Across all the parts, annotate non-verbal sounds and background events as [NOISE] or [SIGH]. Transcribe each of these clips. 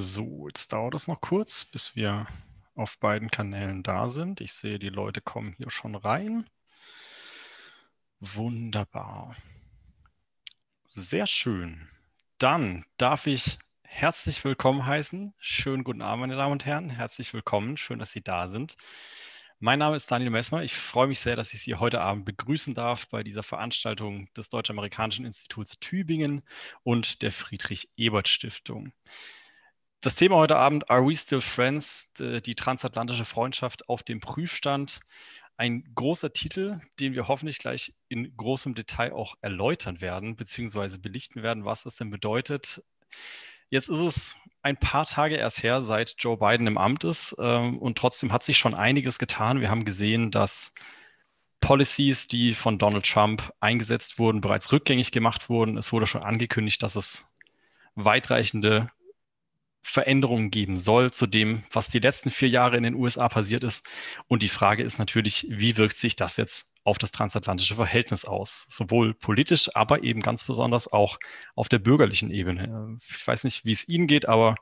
So, jetzt dauert es noch kurz, bis wir auf beiden Kanälen da sind. Ich sehe, die Leute kommen hier schon rein. Wunderbar. Sehr schön. Dann darf ich herzlich willkommen heißen. Schönen guten Abend, meine Damen und Herren. Herzlich willkommen. Schön, dass Sie da sind. Mein Name ist Daniel Messmer. Ich freue mich sehr, dass ich Sie heute Abend begrüßen darf bei dieser Veranstaltung des Deutsch-Amerikanischen Instituts Tübingen und der Friedrich-Ebert-Stiftung. Das Thema heute Abend, Are We Still Friends? Die transatlantische Freundschaft auf dem Prüfstand. Ein großer Titel, den wir hoffentlich gleich in großem Detail auch erläutern werden, beziehungsweise belichten werden, was das denn bedeutet. Jetzt ist es ein paar Tage erst her, seit Joe Biden im Amt ist. Ähm, und trotzdem hat sich schon einiges getan. Wir haben gesehen, dass Policies, die von Donald Trump eingesetzt wurden, bereits rückgängig gemacht wurden. Es wurde schon angekündigt, dass es weitreichende Veränderungen geben soll zu dem, was die letzten vier Jahre in den USA passiert ist. Und die Frage ist natürlich, wie wirkt sich das jetzt auf das transatlantische Verhältnis aus? Sowohl politisch, aber eben ganz besonders auch auf der bürgerlichen Ebene. Ich weiß nicht, wie es Ihnen geht, aber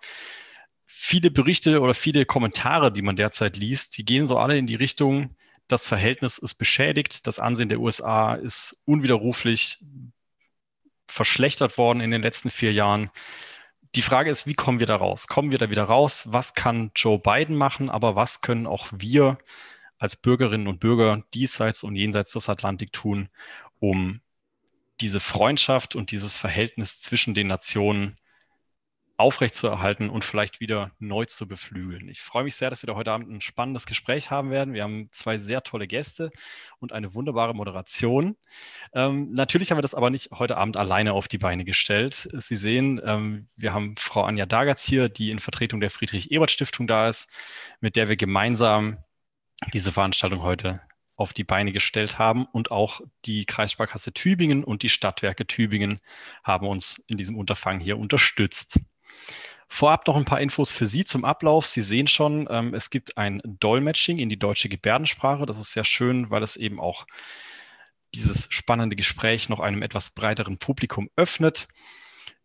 viele Berichte oder viele Kommentare, die man derzeit liest, die gehen so alle in die Richtung, das Verhältnis ist beschädigt, das Ansehen der USA ist unwiderruflich verschlechtert worden in den letzten vier Jahren die Frage ist, wie kommen wir da raus? Kommen wir da wieder raus? Was kann Joe Biden machen? Aber was können auch wir als Bürgerinnen und Bürger diesseits und jenseits des Atlantik tun, um diese Freundschaft und dieses Verhältnis zwischen den Nationen aufrechtzuerhalten und vielleicht wieder neu zu beflügeln. Ich freue mich sehr, dass wir da heute Abend ein spannendes Gespräch haben werden. Wir haben zwei sehr tolle Gäste und eine wunderbare Moderation. Ähm, natürlich haben wir das aber nicht heute Abend alleine auf die Beine gestellt. Sie sehen, ähm, wir haben Frau Anja Dagatz hier, die in Vertretung der Friedrich-Ebert-Stiftung da ist, mit der wir gemeinsam diese Veranstaltung heute auf die Beine gestellt haben. Und auch die Kreissparkasse Tübingen und die Stadtwerke Tübingen haben uns in diesem Unterfangen hier unterstützt. Vorab noch ein paar Infos für Sie zum Ablauf. Sie sehen schon, ähm, es gibt ein Dolmetsching in die deutsche Gebärdensprache. Das ist sehr schön, weil es eben auch dieses spannende Gespräch noch einem etwas breiteren Publikum öffnet.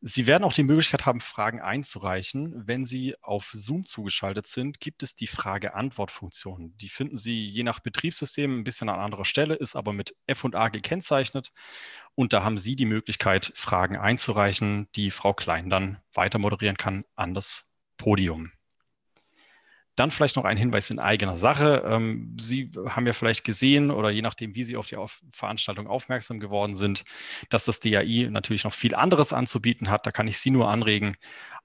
Sie werden auch die Möglichkeit haben, Fragen einzureichen. Wenn Sie auf Zoom zugeschaltet sind, gibt es die Frage-Antwort-Funktion. Die finden Sie je nach Betriebssystem ein bisschen an anderer Stelle, ist aber mit F und A gekennzeichnet. Und da haben Sie die Möglichkeit, Fragen einzureichen, die Frau Klein dann weiter moderieren kann an das Podium. Dann vielleicht noch ein Hinweis in eigener Sache. Ähm, Sie haben ja vielleicht gesehen oder je nachdem, wie Sie auf die Veranstaltung aufmerksam geworden sind, dass das DAI natürlich noch viel anderes anzubieten hat. Da kann ich Sie nur anregen,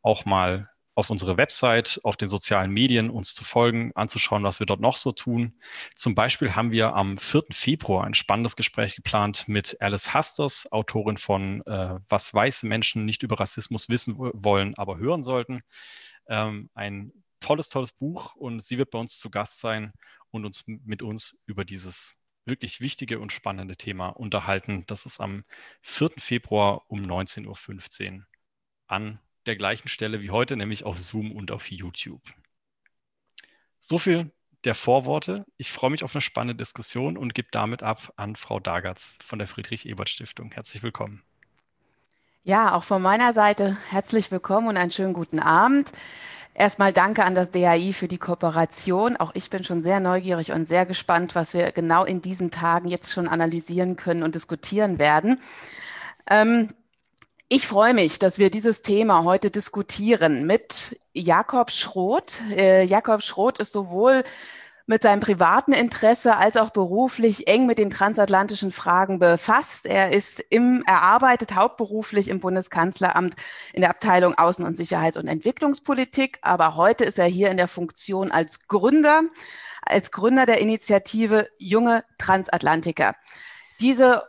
auch mal auf unsere Website, auf den sozialen Medien uns zu folgen, anzuschauen, was wir dort noch so tun. Zum Beispiel haben wir am 4. Februar ein spannendes Gespräch geplant mit Alice Hasters, Autorin von äh, Was weiße Menschen nicht über Rassismus wissen wollen, aber hören sollten. Ähm, ein tolles, tolles Buch und sie wird bei uns zu Gast sein und uns mit uns über dieses wirklich wichtige und spannende Thema unterhalten. Das ist am 4. Februar um 19.15 Uhr an der gleichen Stelle wie heute, nämlich auf Zoom und auf YouTube. So viel der Vorworte. Ich freue mich auf eine spannende Diskussion und gebe damit ab an Frau Dagatz von der Friedrich-Ebert-Stiftung. Herzlich willkommen. Ja, auch von meiner Seite herzlich willkommen und einen schönen guten Abend. Erstmal danke an das DAI für die Kooperation. Auch ich bin schon sehr neugierig und sehr gespannt, was wir genau in diesen Tagen jetzt schon analysieren können und diskutieren werden. Ähm, ich freue mich, dass wir dieses Thema heute diskutieren mit Jakob Schroth. Äh, Jakob Schroth ist sowohl mit seinem privaten Interesse als auch beruflich eng mit den transatlantischen Fragen befasst. Er ist im, er arbeitet hauptberuflich im Bundeskanzleramt in der Abteilung Außen- und Sicherheits- und Entwicklungspolitik. Aber heute ist er hier in der Funktion als Gründer, als Gründer der Initiative Junge Transatlantiker. Diese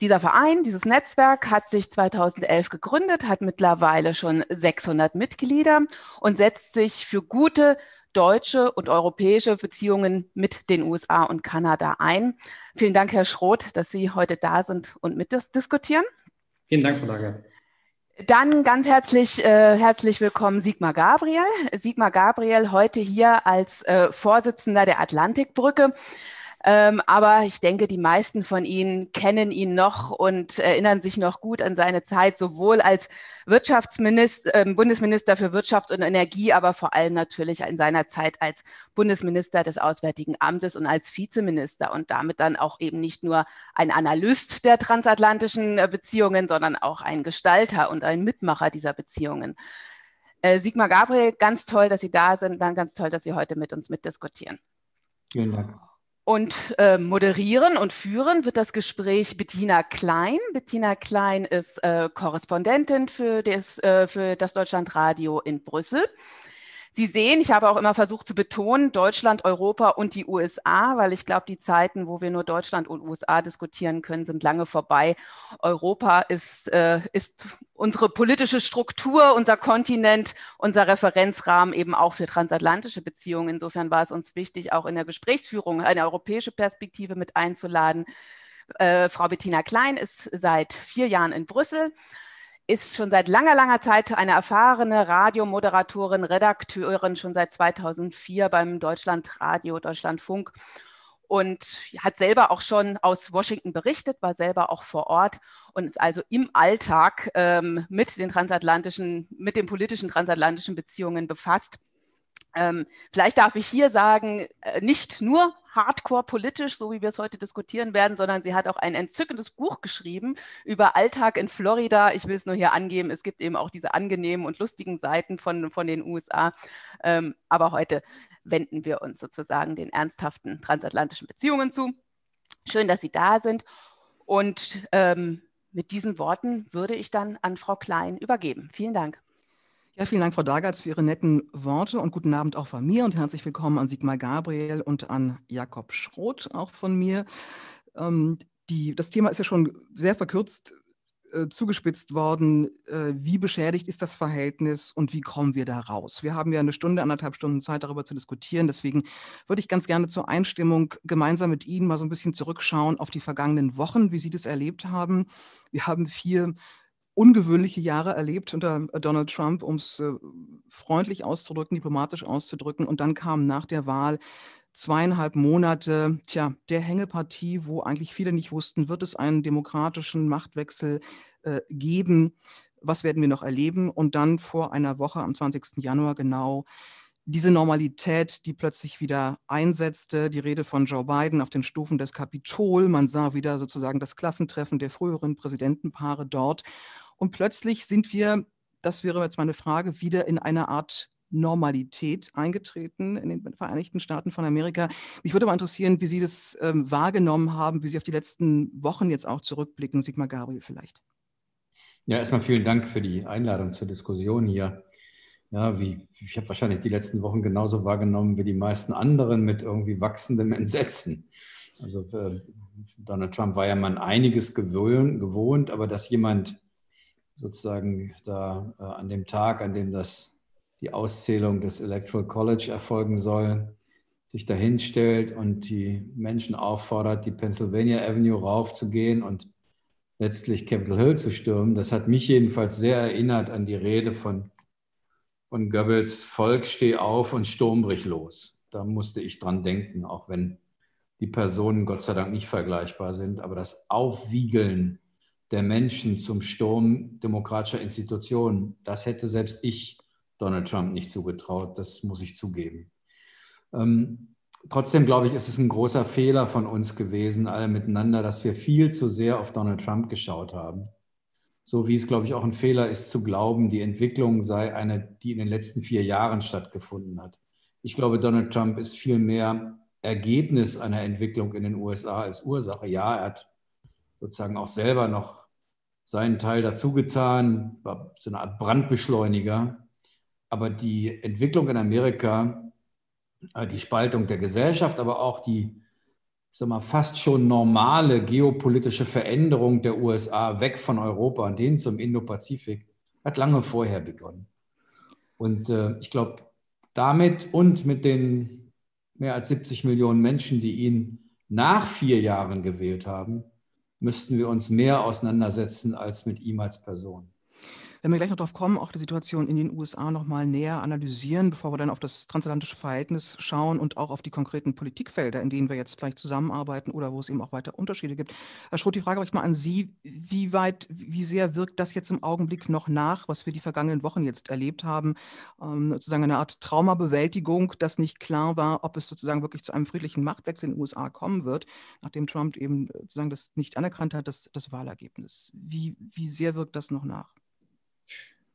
dieser Verein, dieses Netzwerk hat sich 2011 gegründet, hat mittlerweile schon 600 Mitglieder und setzt sich für gute deutsche und europäische Beziehungen mit den USA und Kanada ein. Vielen Dank, Herr Schroth, dass Sie heute da sind und mit das diskutieren. Vielen Dank, Frau Lager. Dann ganz herzlich, äh, herzlich willkommen Sigmar Gabriel. Sigmar Gabriel heute hier als äh, Vorsitzender der Atlantikbrücke. Ähm, aber ich denke, die meisten von Ihnen kennen ihn noch und erinnern sich noch gut an seine Zeit, sowohl als Wirtschaftsminister, äh, Bundesminister für Wirtschaft und Energie, aber vor allem natürlich in seiner Zeit als Bundesminister des Auswärtigen Amtes und als Vizeminister und damit dann auch eben nicht nur ein Analyst der transatlantischen äh, Beziehungen, sondern auch ein Gestalter und ein Mitmacher dieser Beziehungen. Äh, Sigmar Gabriel, ganz toll, dass Sie da sind, dann ganz toll, dass Sie heute mit uns mitdiskutieren. Vielen Dank. Und äh, moderieren und führen wird das Gespräch Bettina Klein. Bettina Klein ist äh, Korrespondentin für das, äh, für das Deutschlandradio in Brüssel. Sie sehen, ich habe auch immer versucht zu betonen, Deutschland, Europa und die USA, weil ich glaube, die Zeiten, wo wir nur Deutschland und USA diskutieren können, sind lange vorbei. Europa ist, äh, ist unsere politische Struktur, unser Kontinent, unser Referenzrahmen eben auch für transatlantische Beziehungen. Insofern war es uns wichtig, auch in der Gesprächsführung eine europäische Perspektive mit einzuladen. Äh, Frau Bettina Klein ist seit vier Jahren in Brüssel ist schon seit langer, langer Zeit eine erfahrene Radiomoderatorin, Redakteurin, schon seit 2004 beim Deutschlandradio, Deutschlandfunk und hat selber auch schon aus Washington berichtet, war selber auch vor Ort und ist also im Alltag ähm, mit den transatlantischen, mit den politischen transatlantischen Beziehungen befasst. Ähm, vielleicht darf ich hier sagen, äh, nicht nur hardcore politisch, so wie wir es heute diskutieren werden, sondern sie hat auch ein entzückendes Buch geschrieben über Alltag in Florida. Ich will es nur hier angeben, es gibt eben auch diese angenehmen und lustigen Seiten von, von den USA. Ähm, aber heute wenden wir uns sozusagen den ernsthaften transatlantischen Beziehungen zu. Schön, dass Sie da sind. Und ähm, mit diesen Worten würde ich dann an Frau Klein übergeben. Vielen Dank. Ja, vielen Dank, Frau Dagatz, für Ihre netten Worte und guten Abend auch von mir und herzlich willkommen an Sigmar Gabriel und an Jakob Schroth auch von mir. Ähm, die, das Thema ist ja schon sehr verkürzt äh, zugespitzt worden. Äh, wie beschädigt ist das Verhältnis und wie kommen wir da raus? Wir haben ja eine Stunde, anderthalb Stunden Zeit, darüber zu diskutieren. Deswegen würde ich ganz gerne zur Einstimmung gemeinsam mit Ihnen mal so ein bisschen zurückschauen auf die vergangenen Wochen, wie Sie das erlebt haben. Wir haben vier ungewöhnliche Jahre erlebt unter äh, Donald Trump, um es äh, freundlich auszudrücken, diplomatisch auszudrücken. Und dann kam nach der Wahl zweieinhalb Monate, tja, der Hängepartie, wo eigentlich viele nicht wussten, wird es einen demokratischen Machtwechsel äh, geben? Was werden wir noch erleben? Und dann vor einer Woche, am 20. Januar genau, diese Normalität, die plötzlich wieder einsetzte, die Rede von Joe Biden auf den Stufen des Kapitol, man sah wieder sozusagen das Klassentreffen der früheren Präsidentenpaare dort und plötzlich sind wir, das wäre jetzt meine Frage, wieder in eine Art Normalität eingetreten in den Vereinigten Staaten von Amerika. Mich würde mal interessieren, wie Sie das ähm, wahrgenommen haben, wie Sie auf die letzten Wochen jetzt auch zurückblicken. Sigmar Gabriel vielleicht. Ja, erstmal vielen Dank für die Einladung zur Diskussion hier. Ja, wie, ich habe wahrscheinlich die letzten Wochen genauso wahrgenommen wie die meisten anderen mit irgendwie wachsendem Entsetzen. Also äh, Donald Trump war ja mal einiges gewöhnt, gewohnt, aber dass jemand sozusagen da äh, an dem Tag, an dem das, die Auszählung des Electoral College erfolgen soll, sich dahin stellt und die Menschen auffordert, die Pennsylvania Avenue raufzugehen und letztlich Capitol Hill zu stürmen. Das hat mich jedenfalls sehr erinnert an die Rede von, von Goebbels, Volk, steh auf und Sturm brich los. Da musste ich dran denken, auch wenn die Personen Gott sei Dank nicht vergleichbar sind, aber das Aufwiegeln der Menschen zum Sturm demokratischer Institutionen, das hätte selbst ich Donald Trump nicht zugetraut, das muss ich zugeben. Ähm, trotzdem glaube ich, ist es ein großer Fehler von uns gewesen, alle miteinander, dass wir viel zu sehr auf Donald Trump geschaut haben. So wie es, glaube ich, auch ein Fehler ist zu glauben, die Entwicklung sei eine, die in den letzten vier Jahren stattgefunden hat. Ich glaube, Donald Trump ist viel mehr Ergebnis einer Entwicklung in den USA als Ursache. Ja, er hat sozusagen auch selber noch seinen Teil dazu getan, war so eine Art Brandbeschleuniger. Aber die Entwicklung in Amerika, äh, die Spaltung der Gesellschaft, aber auch die sag mal, fast schon normale geopolitische Veränderung der USA weg von Europa und hin zum Indo-Pazifik, hat lange vorher begonnen. Und äh, ich glaube, damit und mit den mehr als 70 Millionen Menschen, die ihn nach vier Jahren gewählt haben, müssten wir uns mehr auseinandersetzen als mit ihm als Person. Wenn wir gleich noch darauf kommen, auch die Situation in den USA noch mal näher analysieren, bevor wir dann auf das transatlantische Verhältnis schauen und auch auf die konkreten Politikfelder, in denen wir jetzt gleich zusammenarbeiten oder wo es eben auch weiter Unterschiede gibt. Herr Schroth, die Frage habe ich mal an Sie. Wie weit, wie sehr wirkt das jetzt im Augenblick noch nach, was wir die vergangenen Wochen jetzt erlebt haben? Ähm, sozusagen eine Art Traumabewältigung, dass nicht klar war, ob es sozusagen wirklich zu einem friedlichen Machtwechsel in den USA kommen wird, nachdem Trump eben sozusagen das nicht anerkannt hat, das, das Wahlergebnis. Wie, wie sehr wirkt das noch nach?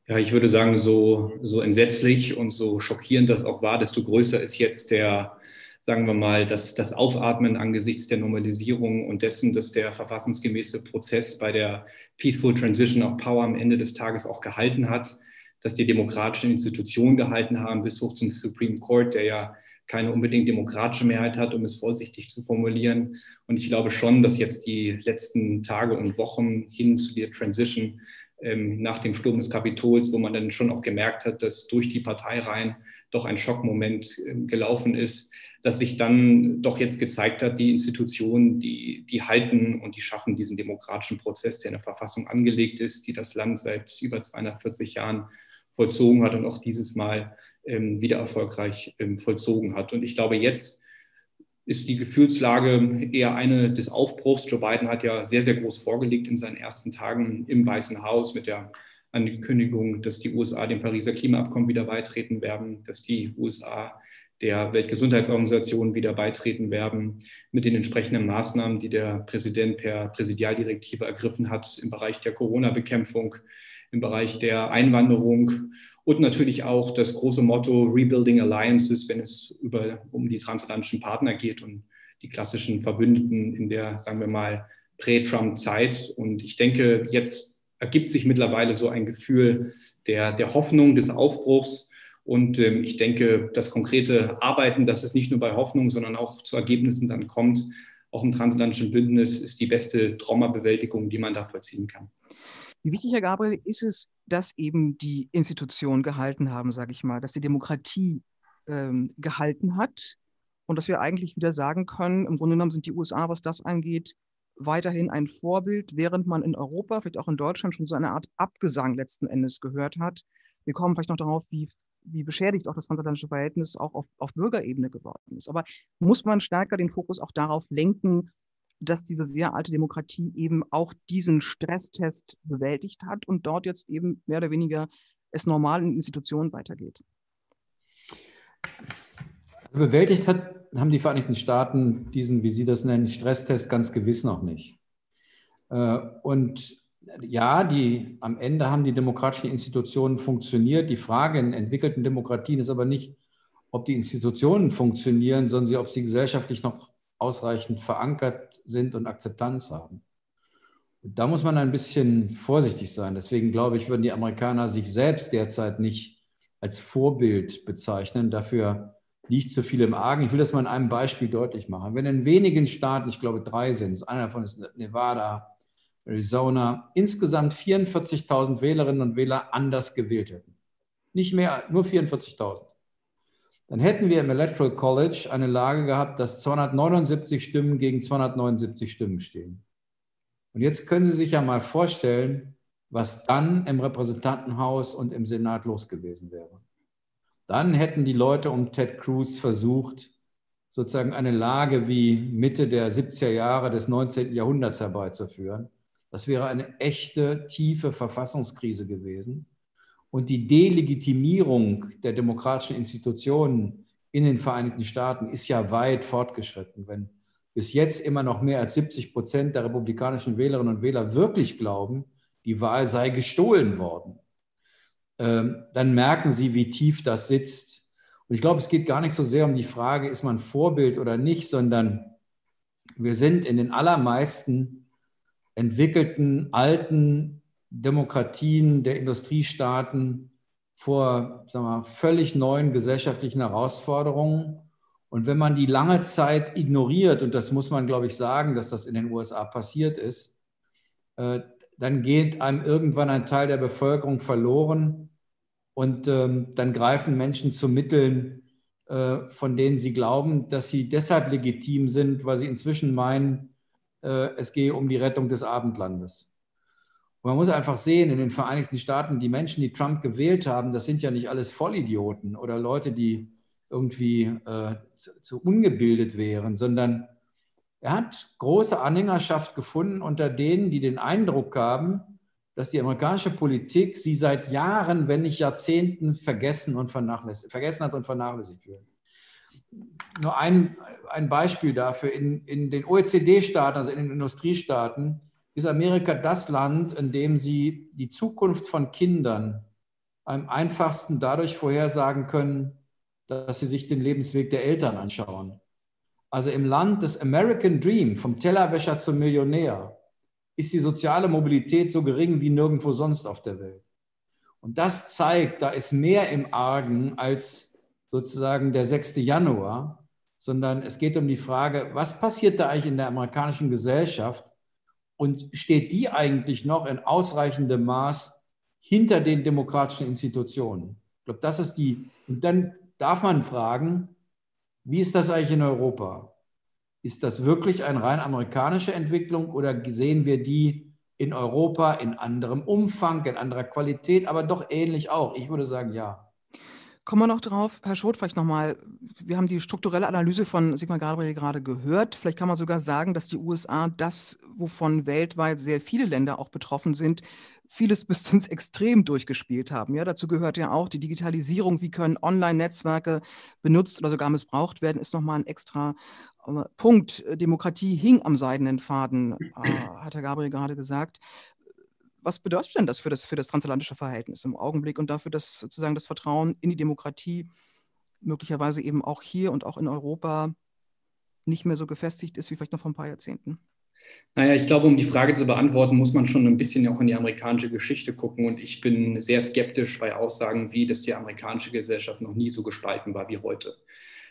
Ja, ich würde sagen, so, so entsetzlich und so schockierend das auch war, desto größer ist jetzt der, sagen wir mal, das, das Aufatmen angesichts der Normalisierung und dessen, dass der verfassungsgemäße Prozess bei der Peaceful Transition of Power am Ende des Tages auch gehalten hat, dass die demokratischen Institutionen gehalten haben, bis hoch zum Supreme Court, der ja keine unbedingt demokratische Mehrheit hat, um es vorsichtig zu formulieren. Und ich glaube schon, dass jetzt die letzten Tage und Wochen hin zu der Transition nach dem Sturm des Kapitols, wo man dann schon auch gemerkt hat, dass durch die Parteireihen doch ein Schockmoment ähm, gelaufen ist, dass sich dann doch jetzt gezeigt hat, die Institutionen, die, die halten und die schaffen diesen demokratischen Prozess, der in der Verfassung angelegt ist, die das Land seit über 240 Jahren vollzogen hat und auch dieses Mal ähm, wieder erfolgreich ähm, vollzogen hat. Und ich glaube, jetzt ist die Gefühlslage eher eine des Aufbruchs. Joe Biden hat ja sehr, sehr groß vorgelegt in seinen ersten Tagen im Weißen Haus mit der Ankündigung, dass die USA dem Pariser Klimaabkommen wieder beitreten werden, dass die USA der Weltgesundheitsorganisation wieder beitreten werden, mit den entsprechenden Maßnahmen, die der Präsident per Präsidialdirektive ergriffen hat im Bereich der Corona-Bekämpfung, im Bereich der Einwanderung und natürlich auch das große Motto Rebuilding Alliances, wenn es über, um die transatlantischen Partner geht und die klassischen Verbündeten in der, sagen wir mal, Prä-Trump-Zeit. Und ich denke, jetzt ergibt sich mittlerweile so ein Gefühl der, der Hoffnung, des Aufbruchs. Und ähm, ich denke, das konkrete Arbeiten, dass es nicht nur bei Hoffnung, sondern auch zu Ergebnissen dann kommt, auch im transatlantischen Bündnis, ist die beste Traumabewältigung, die man da vollziehen kann. Wie wichtig, Herr Gabriel, ist es, dass eben die Institutionen gehalten haben, sage ich mal, dass die Demokratie ähm, gehalten hat und dass wir eigentlich wieder sagen können, im Grunde genommen sind die USA, was das angeht, weiterhin ein Vorbild, während man in Europa, vielleicht auch in Deutschland schon so eine Art Abgesang letzten Endes gehört hat. Wir kommen vielleicht noch darauf, wie, wie beschädigt auch das transatlantische Verhältnis auch auf, auf Bürgerebene geworden ist. Aber muss man stärker den Fokus auch darauf lenken, dass diese sehr alte Demokratie eben auch diesen Stresstest bewältigt hat und dort jetzt eben mehr oder weniger es normal in Institutionen weitergeht. Bewältigt hat, haben die Vereinigten Staaten diesen, wie Sie das nennen, Stresstest ganz gewiss noch nicht. Äh, und ja, die, am Ende haben die demokratischen Institutionen funktioniert. Die Frage in entwickelten Demokratien ist aber nicht, ob die Institutionen funktionieren, sondern ob sie gesellschaftlich noch ausreichend verankert sind und Akzeptanz haben. Und da muss man ein bisschen vorsichtig sein. Deswegen glaube ich, würden die Amerikaner sich selbst derzeit nicht als Vorbild bezeichnen. Dafür liegt zu viel im Argen. Ich will das mal in einem Beispiel deutlich machen. Wenn in wenigen Staaten, ich glaube drei sind einer davon ist Nevada, Arizona, insgesamt 44.000 Wählerinnen und Wähler anders gewählt hätten. Nicht mehr, nur 44.000 dann hätten wir im Electoral College eine Lage gehabt, dass 279 Stimmen gegen 279 Stimmen stehen. Und jetzt können Sie sich ja mal vorstellen, was dann im Repräsentantenhaus und im Senat los gewesen wäre. Dann hätten die Leute um Ted Cruz versucht, sozusagen eine Lage wie Mitte der 70er Jahre des 19. Jahrhunderts herbeizuführen. Das wäre eine echte, tiefe Verfassungskrise gewesen. Und die Delegitimierung der demokratischen Institutionen in den Vereinigten Staaten ist ja weit fortgeschritten. Wenn bis jetzt immer noch mehr als 70 Prozent der republikanischen Wählerinnen und Wähler wirklich glauben, die Wahl sei gestohlen worden, ähm, dann merken sie, wie tief das sitzt. Und ich glaube, es geht gar nicht so sehr um die Frage, ist man Vorbild oder nicht, sondern wir sind in den allermeisten entwickelten, alten Demokratien der Industriestaaten vor sagen wir, völlig neuen gesellschaftlichen Herausforderungen. Und wenn man die lange Zeit ignoriert, und das muss man, glaube ich, sagen, dass das in den USA passiert ist, äh, dann geht einem irgendwann ein Teil der Bevölkerung verloren und ähm, dann greifen Menschen zu Mitteln, äh, von denen sie glauben, dass sie deshalb legitim sind, weil sie inzwischen meinen, äh, es gehe um die Rettung des Abendlandes. Und man muss einfach sehen, in den Vereinigten Staaten, die Menschen, die Trump gewählt haben, das sind ja nicht alles Vollidioten oder Leute, die irgendwie äh, zu, zu ungebildet wären, sondern er hat große Anhängerschaft gefunden unter denen, die den Eindruck haben, dass die amerikanische Politik sie seit Jahren, wenn nicht Jahrzehnten vergessen, und vernachlässigt, vergessen hat und vernachlässigt wird. Nur ein, ein Beispiel dafür. In, in den OECD-Staaten, also in den Industriestaaten, ist Amerika das Land, in dem sie die Zukunft von Kindern am einfachsten dadurch vorhersagen können, dass sie sich den Lebensweg der Eltern anschauen. Also im Land des American Dream, vom Tellerwäscher zum Millionär, ist die soziale Mobilität so gering wie nirgendwo sonst auf der Welt. Und das zeigt, da ist mehr im Argen als sozusagen der 6. Januar, sondern es geht um die Frage, was passiert da eigentlich in der amerikanischen Gesellschaft und steht die eigentlich noch in ausreichendem Maß hinter den demokratischen Institutionen? Ich glaube, das ist die, und dann darf man fragen, wie ist das eigentlich in Europa? Ist das wirklich eine rein amerikanische Entwicklung oder sehen wir die in Europa in anderem Umfang, in anderer Qualität, aber doch ähnlich auch? Ich würde sagen, ja. Kommen wir noch drauf, Herr Schot, vielleicht nochmal, wir haben die strukturelle Analyse von Sigmar Gabriel gerade gehört. Vielleicht kann man sogar sagen, dass die USA das, wovon weltweit sehr viele Länder auch betroffen sind, vieles bis [LAUGHS] ins Extrem durchgespielt haben. Ja, dazu gehört ja auch die Digitalisierung. Wie können Online-Netzwerke benutzt oder sogar missbraucht werden, ist nochmal ein extra äh, Punkt. Demokratie hing am seidenen Faden, äh, hat Herr Gabriel gerade gesagt was bedeutet denn das für das, für das transatlantische Verhältnis im Augenblick und dafür, dass sozusagen das Vertrauen in die Demokratie möglicherweise eben auch hier und auch in Europa nicht mehr so gefestigt ist wie vielleicht noch vor ein paar Jahrzehnten? Naja, ich glaube, um die Frage zu beantworten, muss man schon ein bisschen auch in die amerikanische Geschichte gucken. Und ich bin sehr skeptisch bei Aussagen wie, dass die amerikanische Gesellschaft noch nie so gespalten war wie heute.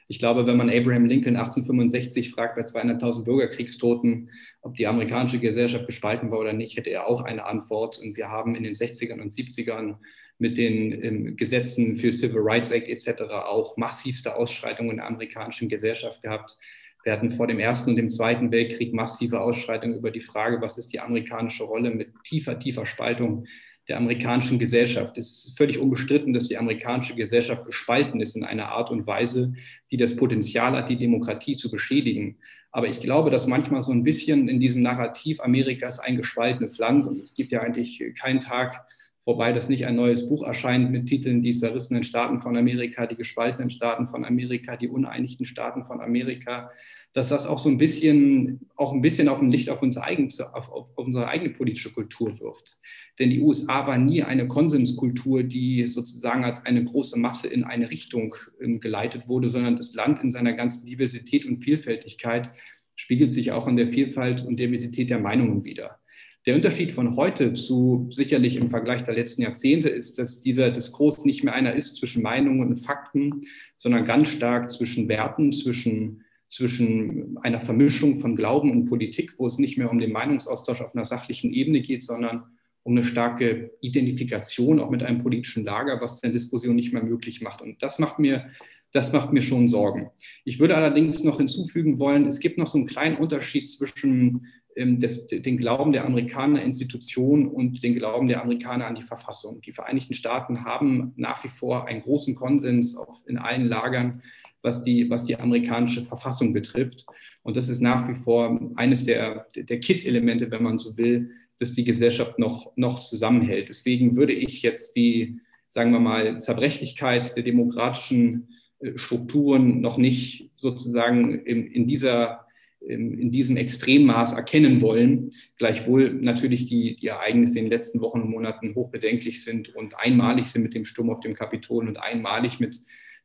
Ich glaube, wenn man Abraham Lincoln 1865 fragt bei 200.000 Bürgerkriegstoten, ob die amerikanische Gesellschaft gespalten war oder nicht, hätte er auch eine Antwort. Und wir haben in den 60ern und 70ern mit den ähm, Gesetzen für Civil Rights Act etc. auch massivste Ausschreitungen in der amerikanischen Gesellschaft gehabt. Wir hatten vor dem Ersten und dem Zweiten Weltkrieg massive Ausschreitungen über die Frage, was ist die amerikanische Rolle mit tiefer, tiefer Spaltung der amerikanischen Gesellschaft. Es ist völlig unbestritten, dass die amerikanische Gesellschaft gespalten ist in einer Art und Weise, die das Potenzial hat, die Demokratie zu beschädigen. Aber ich glaube, dass manchmal so ein bisschen in diesem Narrativ Amerikas ein gespaltenes Land und es gibt ja eigentlich keinen Tag, vorbei, dass nicht ein neues Buch erscheint mit Titeln Die zerrissenen Staaten von Amerika, die gespaltenen Staaten von Amerika, die uneinigten Staaten von Amerika, dass das auch so ein bisschen, auch ein bisschen auf ein Licht auf, uns eigen, auf, auf unsere eigene politische Kultur wirft. Denn die USA war nie eine Konsenskultur, die sozusagen als eine große Masse in eine Richtung ähm, geleitet wurde, sondern das Land in seiner ganzen Diversität und Vielfältigkeit spiegelt sich auch in der Vielfalt und Diversität der Meinungen wider. Der Unterschied von heute zu sicherlich im Vergleich der letzten Jahrzehnte ist, dass dieser Diskurs nicht mehr einer ist zwischen Meinungen und Fakten, sondern ganz stark zwischen Werten, zwischen, zwischen einer Vermischung von Glauben und Politik, wo es nicht mehr um den Meinungsaustausch auf einer sachlichen Ebene geht, sondern um eine starke Identifikation auch mit einem politischen Lager, was der Diskussion nicht mehr möglich macht. Und das macht mir das macht mir schon Sorgen. Ich würde allerdings noch hinzufügen wollen, es gibt noch so einen kleinen Unterschied zwischen ähm, des, den Glauben der Amerikaner Institutionen und den Glauben der Amerikaner an die Verfassung. Die Vereinigten Staaten haben nach wie vor einen großen Konsens auf, in allen Lagern, was die, was die amerikanische Verfassung betrifft. Und das ist nach wie vor eines der, der Kit-Elemente, wenn man so will, dass die Gesellschaft noch, noch zusammenhält. Deswegen würde ich jetzt die, sagen wir mal, Zerbrechlichkeit der demokratischen äh, Strukturen noch nicht sozusagen in, in dieser in diesem Extremmaß erkennen wollen, gleichwohl natürlich die, die Ereignisse in den letzten Wochen und Monaten hochbedenklich sind und einmalig sind mit dem Sturm auf dem Kapitol und einmalig mit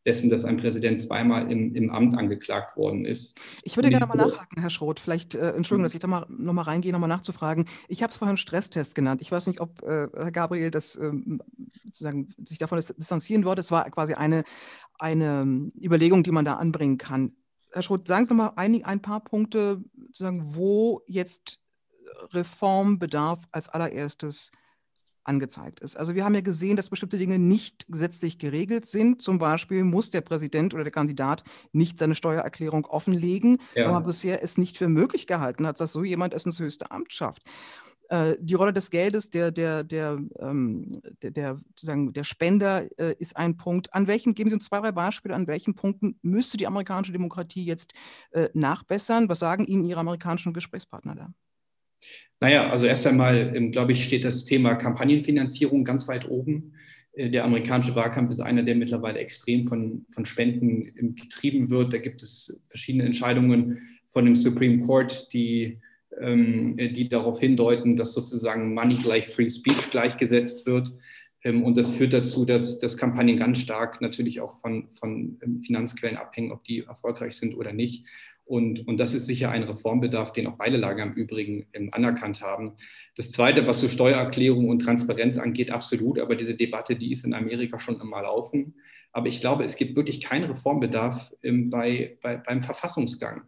dessen, dass ein Präsident zweimal im, im Amt angeklagt worden ist. Ich würde gerne mal nachhaken, Herr Schroth. Vielleicht, äh, Entschuldigung, dass ich da mal nochmal reingehe, nochmal nachzufragen. Ich habe es vorhin Stresstest genannt. Ich weiß nicht, ob äh, Herr Gabriel das äh, sozusagen sich davon distanzieren würde. Es war quasi eine, eine Überlegung, die man da anbringen kann. Herr Schroth, sagen Sie mal ein, ein paar Punkte, sozusagen, wo jetzt Reformbedarf als allererstes angezeigt ist. Also wir haben ja gesehen, dass bestimmte Dinge nicht gesetzlich geregelt sind. Zum Beispiel muss der Präsident oder der Kandidat nicht seine Steuererklärung offenlegen, ja. weil man bisher es nicht für möglich gehalten hat, dass so jemand es ins höchste Amt schafft. Äh, die Rolle des Geldes, der, der, der, ähm, der, der, sozusagen der Spender äh, ist ein Punkt. An welchen, geben Sie uns zwei, drei Beispiele, an welchen Punkten müsste die amerikanische Demokratie jetzt äh, nachbessern? Was sagen Ihnen Ihre amerikanischen Gesprächspartner da? Naja, also erst einmal, ähm, glaube ich, steht das Thema Kampagnenfinanzierung ganz weit oben. Äh, der amerikanische Wahlkampf ist einer, der mittlerweile extrem von, von Spenden ähm, getrieben wird. Da gibt es verschiedene Entscheidungen von dem Supreme Court, die ähm, die darauf hindeuten, dass sozusagen Money gleich Free Speech gleichgesetzt wird. Und das führt dazu, dass, dass Kampagnen ganz stark natürlich auch von, von Finanzquellen abhängen, ob die erfolgreich sind oder nicht. Und, und das ist sicher ein Reformbedarf, den auch beide Lager im Übrigen anerkannt haben. Das Zweite, was so Steuererklärung und Transparenz angeht, absolut. Aber diese Debatte, die ist in Amerika schon einmal laufen. Aber ich glaube, es gibt wirklich keinen Reformbedarf bei, bei, beim Verfassungsgang.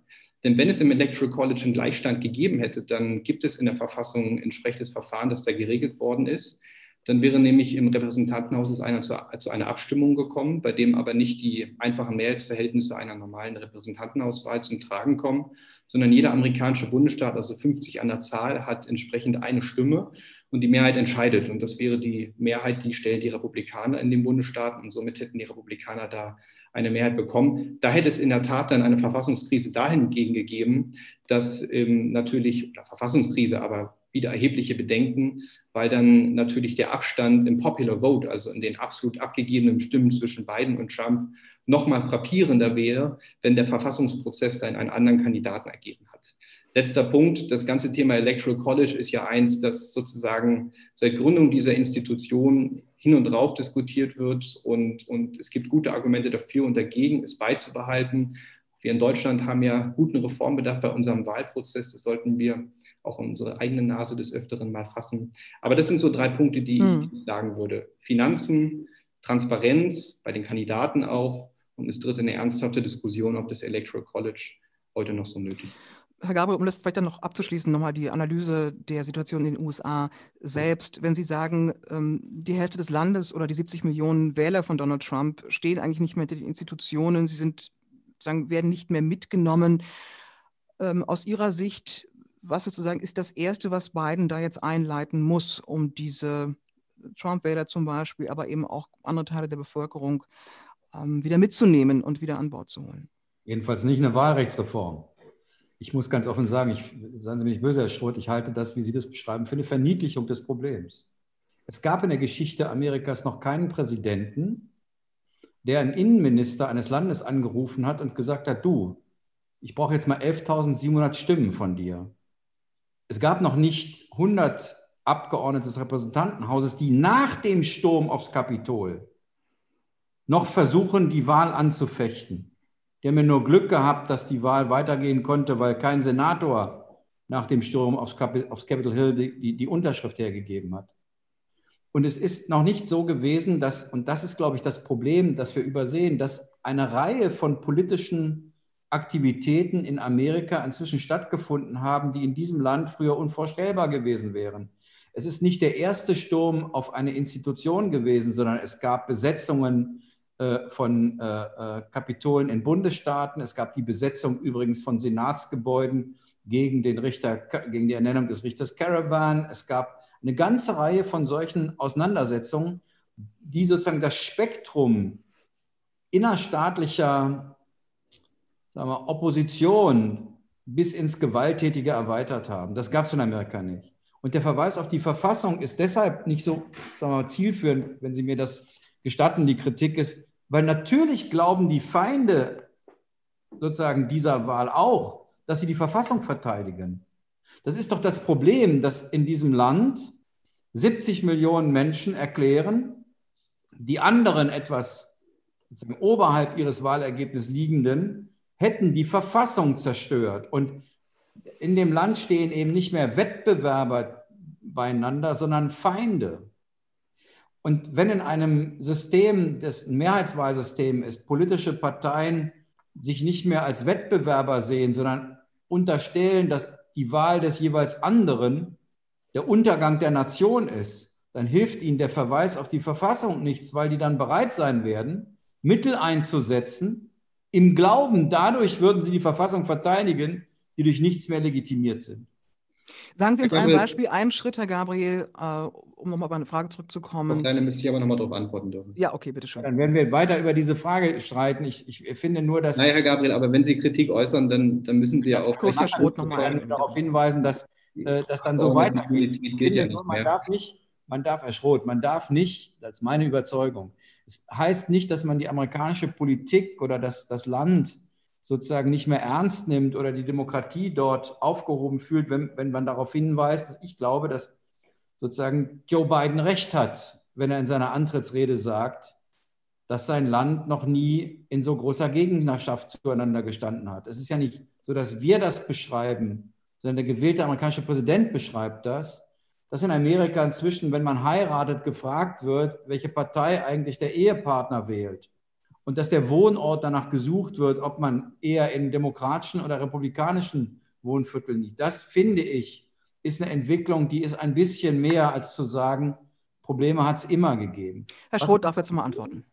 Denn wenn es im Electoral College einen Gleichstand gegeben hätte, dann gibt es in der Verfassung ein entsprechendes Verfahren, das da geregelt worden ist. Dann wäre nämlich im Repräsentantenhaus es einer zu, zu, einer Abstimmung gekommen, bei dem aber nicht die einfachen Mehrheitsverhältnisse einer normalen Repräsentantenhauswahl zum Tragen kommen, sondern jeder amerikanische Bundesstaat, also 50 an der Zahl, hat entsprechend eine Stimme und die Mehrheit entscheidet. Und das wäre die Mehrheit, die stellen die Republikaner in den Bundesstaaten und somit hätten die Republikaner da eine Mehrheit bekommen. Da hätte es in der Tat dann eine Verfassungskrise dahingegen gegeben, dass ähm, natürlich, oder Verfassungskrise, aber wieder erhebliche Bedenken, weil dann natürlich der Abstand im Popular Vote, also in den absolut abgegebenen Stimmen zwischen Biden und Trump, nochmal frappierender wäre, wenn der Verfassungsprozess dann einen anderen Kandidaten ergeben hat. Letzter Punkt, das ganze Thema Electoral College ist ja eins, das sozusagen seit Gründung dieser Institution hin und rauf diskutiert wird und, und es gibt gute Argumente dafür und dagegen, es beizubehalten. Wir in Deutschland haben ja guten Reformbedarf bei unserem Wahlprozess. Das sollten wir auch unsere eigene Nase des Öfteren mal fassen. Aber das sind so drei Punkte, die hm. ich sagen würde. Finanzen, Transparenz bei den Kandidaten auch und das dritte eine ernsthafte Diskussion, ob das Electoral College heute noch so nötig ist. Herr Gabriel, um das vielleicht dann noch abzuschließen, nochmal die Analyse der Situation in den USA selbst. Wenn Sie sagen, ähm, die Hälfte des Landes oder die 70 Millionen Wähler von Donald Trump stehen eigentlich nicht mehr in den Institutionen, sie sind, sagen, werden nicht mehr mitgenommen. Ähm, aus Ihrer Sicht, was sozusagen ist das Erste, was Biden da jetzt einleiten muss, um diese Trump-Wähler zum Beispiel, aber eben auch andere Teile der Bevölkerung ähm, wieder mitzunehmen und wieder an Bord zu holen? Jedenfalls nicht eine Wahlrechtsreform ich muss ganz offen sagen, ich, seien Sie mir nicht böse, Herr Stroth, ich halte das, wie Sie das beschreiben, für eine Verniedlichung des Problems. Es gab in der Geschichte Amerikas noch keinen Präsidenten, der einen Innenminister eines Landes angerufen hat und gesagt hat, du, ich brauche jetzt mal 11.700 Stimmen von dir. Es gab noch nicht 100 Abgeordnete des Repräsentantenhauses, die nach dem Sturm aufs Kapitol noch versuchen, die Wahl anzufechten. Die haben ja nur Glück gehabt, dass die Wahl weitergehen konnte, weil kein Senator nach dem Sturm aufs, Cap aufs Capitol Hill die, die, die Unterschrift hergegeben hat. Und es ist noch nicht so gewesen, dass, und das ist, glaube ich, das Problem, das wir übersehen, dass eine Reihe von politischen Aktivitäten in Amerika inzwischen stattgefunden haben, die in diesem Land früher unvorstellbar gewesen wären. Es ist nicht der erste Sturm auf eine Institution gewesen, sondern es gab Besetzungen äh, von äh, äh, Kapitolen in Bundesstaaten. Es gab die Besetzung übrigens von Senatsgebäuden gegen, den Richter, gegen die Ernennung des Richters Caravan. Es gab eine ganze Reihe von solchen Auseinandersetzungen, die sozusagen das Spektrum innerstaatlicher sagen wir, Opposition bis ins Gewalttätige erweitert haben. Das gab es in Amerika nicht. Und der Verweis auf die Verfassung ist deshalb nicht so sagen wir, zielführend, wenn Sie mir das gestatten. Die Kritik ist, weil natürlich glauben die Feinde sozusagen dieser Wahl auch, dass sie die Verfassung verteidigen. Das ist doch das Problem, dass in diesem Land 70 Millionen Menschen erklären, die anderen etwas oberhalb ihres Wahlergebnisses liegenden hätten die Verfassung zerstört. Und in dem Land stehen eben nicht mehr Wettbewerber beieinander, sondern Feinde. Und wenn in einem System, das ein Mehrheitswahlsystem ist, politische Parteien sich nicht mehr als Wettbewerber sehen, sondern unterstellen, dass die Wahl des jeweils anderen der Untergang der Nation ist, dann hilft ihnen der Verweis auf die Verfassung nichts, weil die dann bereit sein werden, Mittel einzusetzen, im Glauben, dadurch würden sie die Verfassung verteidigen, die durch nichts mehr legitimiert sind. Sagen Sie uns ein Beispiel, einen Schritt, Herr Gabriel, äh, um nochmal auf eine Frage zurückzukommen. Dann müsste ich aber nochmal darauf antworten dürfen. Ja, okay, bitteschön. Dann werden wir weiter über diese Frage streiten. Ich, ich finde nur, dass. Naja, Herr Gabriel, aber wenn Sie Kritik äußern, dann, dann müssen Sie ja auch. Kurzer Schrot nochmal. darauf hinweisen, dass äh, das dann so weitergeht. Ja man darf nicht, man darf, Herr Schroth, man darf nicht, das ist meine Überzeugung, es heißt nicht, dass man die amerikanische Politik oder das, das Land sozusagen nicht mehr ernst nimmt oder die Demokratie dort aufgehoben fühlt, wenn, wenn man darauf hinweist, dass ich glaube, dass sozusagen Joe Biden recht hat, wenn er in seiner Antrittsrede sagt, dass sein Land noch nie in so großer Gegnerschaft zueinander gestanden hat. Es ist ja nicht so, dass wir das beschreiben, sondern der gewählte amerikanische Präsident beschreibt das, dass in Amerika inzwischen, wenn man heiratet, gefragt wird, welche Partei eigentlich der Ehepartner wählt und dass der Wohnort danach gesucht wird, ob man eher in demokratischen oder republikanischen Wohnvierteln liegt. Das finde ich, ist eine Entwicklung, die ist ein bisschen mehr als zu sagen, Probleme hat es immer gegeben. Herr Schroth darf jetzt mal antworten.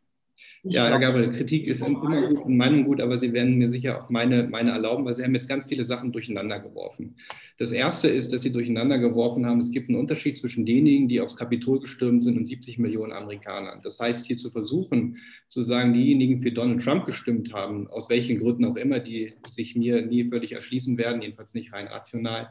Ja, Herr Gabriel, Kritik ist immer gut und Meinung gut, aber Sie werden mir sicher auch meine, meine erlauben, weil Sie haben jetzt ganz viele Sachen durcheinander geworfen. Das erste ist, dass Sie durcheinander geworfen haben, es gibt einen Unterschied zwischen denjenigen, die aufs Kapitol gestürmt sind und 70 Millionen Amerikanern. Das heißt, hier zu versuchen, zu sagen, diejenigen für Donald Trump gestimmt haben, aus welchen Gründen auch immer, die sich mir nie völlig erschließen werden, jedenfalls nicht rein rational,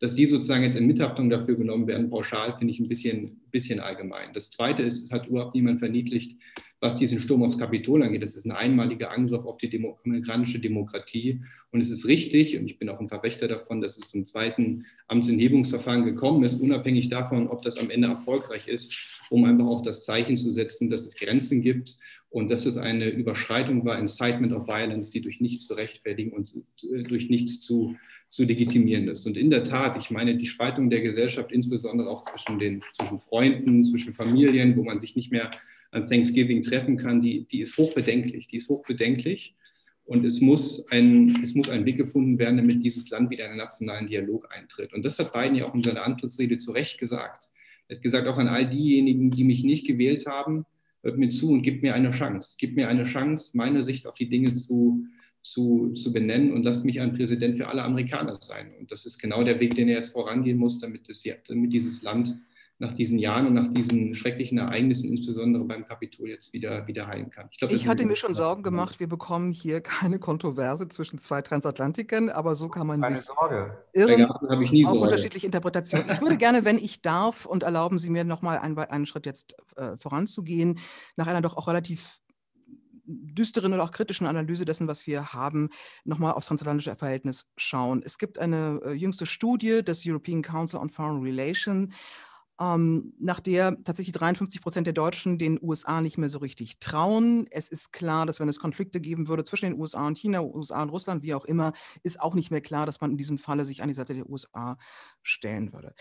dass die sozusagen jetzt in Mithaftung dafür genommen werden, pauschal, finde ich ein bisschen, bisschen allgemein. Das Zweite ist, es hat überhaupt niemand verniedlicht, was diesen Sturm aufs Kapitol angeht. Das ist ein einmaliger Angriff auf die Demo Demokratie. Und es ist richtig, und ich bin auch ein Verwächter davon, dass es zum zweiten Amtsenthebungsverfahren gekommen ist, unabhängig davon, ob das am Ende erfolgreich ist, um einfach auch das Zeichen zu setzen, dass es Grenzen gibt und dass es eine Überschreitung war, Incitement of Violence, die durch nichts zu rechtfertigen und äh, durch nichts zu zu legitimieren ist. Und in der Tat, ich meine, die Spaltung der Gesellschaft, insbesondere auch zwischen den zwischen Freunden, zwischen Familien, wo man sich nicht mehr an Thanksgiving treffen kann, die, die ist hochbedenklich. Die ist hochbedenklich. Und es muss, ein, es muss ein Weg gefunden werden, damit dieses Land wieder in einen nationalen Dialog eintritt. Und das hat Biden ja auch in seiner Antrittsrede zu Recht gesagt. Er hat gesagt, auch an all diejenigen, die mich nicht gewählt haben, hört mir zu und gibt mir eine Chance. Gibt mir eine Chance, meine Sicht auf die Dinge zu, zu, zu benennen und lasst mich ein Präsident für alle Amerikaner sein. Und das ist genau der Weg, den er jetzt vorangehen muss, damit, das, damit dieses Land nach diesen Jahren und nach diesen schrecklichen Ereignissen, insbesondere beim Kapitol, jetzt wieder, wieder heilen kann. Ich, glaub, ich hatte mir schon Sorgen gemacht, wir bekommen hier keine Kontroverse zwischen zwei Transatlantikern, aber so kann man keine sich Sorge. irren. Habe ich nie auch Sorge. unterschiedliche Interpretationen. Ich würde gerne, wenn ich darf, und erlauben Sie mir noch mal einen, einen Schritt jetzt äh, voranzugehen, nach einer doch auch relativ düsteren oder auch kritischen Analyse dessen, was wir haben, nochmal aufs transatlantische Verhältnis schauen. Es gibt eine äh, jüngste Studie des European Council on Foreign Relations, ähm, nach der tatsächlich 53 Prozent der Deutschen den USA nicht mehr so richtig trauen. Es ist klar, dass wenn es Konflikte geben würde zwischen den USA und China, USA und Russland, wie auch immer, ist auch nicht mehr klar, dass man in diesem Falle sich an die Seite der USA stellen würde.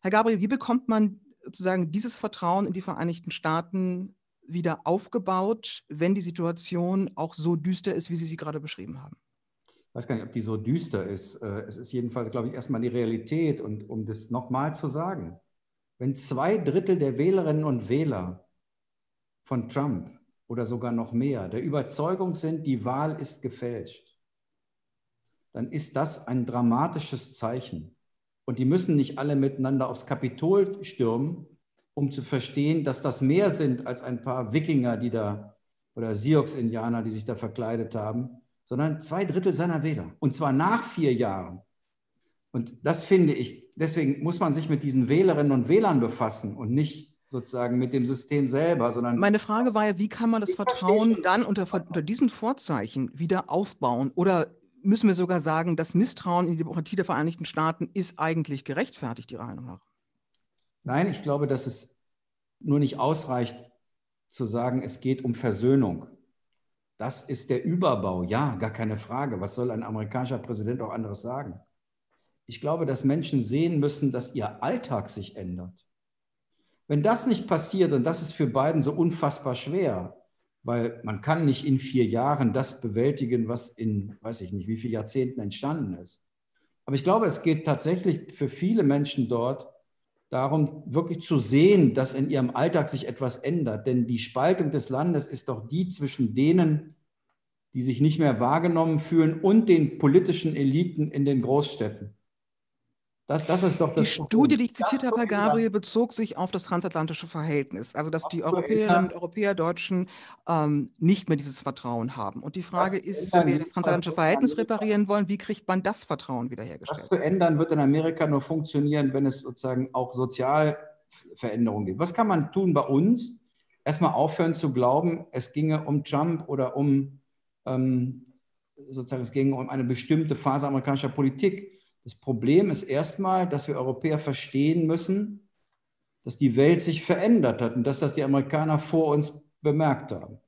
Herr Gabriel, wie bekommt man sozusagen dieses Vertrauen in die Vereinigten Staaten wieder aufgebaut, wenn die Situation auch so düster ist, wie Sie sie gerade beschrieben haben? Ich weiß gar nicht, ob die so düster ist. Äh, es ist jedenfalls, glaube ich, erstmal die Realität. Und um das nochmal zu sagen, wenn zwei Drittel der Wählerinnen und Wähler von Trump oder sogar noch mehr der Überzeugung sind, die Wahl ist gefälscht, dann ist das ein dramatisches Zeichen. Und die müssen nicht alle miteinander aufs Kapitol stürmen, um zu verstehen, dass das mehr sind als ein paar Wikinger, die da oder Sioux-Indianer, die sich da verkleidet haben, sondern zwei Drittel seiner Wähler. Und zwar nach vier Jahren. Und das finde ich, deswegen muss man sich mit diesen Wählerinnen und Wählern befassen und nicht sozusagen mit dem System selber, sondern. Meine Frage war ja, wie kann man das Vertrauen dann unter, unter diesen Vorzeichen wieder aufbauen? Oder müssen wir sogar sagen, das Misstrauen in die Demokratie der Vereinigten Staaten ist eigentlich gerechtfertigt, Ihrer Meinung nach? Nein, ich glaube, dass es nur nicht ausreicht zu sagen, es geht um Versöhnung. Das ist der Überbau, ja, gar keine Frage. Was soll ein amerikanischer Präsident auch anderes sagen? Ich glaube, dass Menschen sehen müssen, dass ihr Alltag sich ändert. Wenn das nicht passiert, und das ist für beiden so unfassbar schwer, weil man kann nicht in vier Jahren das bewältigen, was in, weiß ich nicht, wie viele Jahrzehnten entstanden ist. Aber ich glaube, es geht tatsächlich für viele Menschen dort darum, wirklich zu sehen, dass in ihrem Alltag sich etwas ändert. Denn die Spaltung des Landes ist doch die zwischen denen, die sich nicht mehr wahrgenommen fühlen und den politischen Eliten in den Großstädten. Das, das ist doch das die Studie, die ich zitiert habe, Herr Gabriel, bezog sich auf das transatlantische Verhältnis. Also, dass die Europäerinnen und Europäer, Deutschen ähm, nicht mehr dieses Vertrauen haben. Und die Frage das ist, wenn wir das transatlantische Verhältnis reparieren wollen, wie kriegt man das Vertrauen wiederhergestellt? Das zu ändern wird in Amerika nur funktionieren, wenn es sozusagen auch Sozialveränderungen gibt. Was kann man tun bei uns? Erstmal aufhören zu glauben, es ginge um Trump oder um ähm, sozusagen, es ginge um eine bestimmte Phase amerikanischer Politik das Problem ist erstmal, dass wir Europäer verstehen müssen, dass die Welt sich verändert hat und dass das die Amerikaner vor uns bemerkt haben.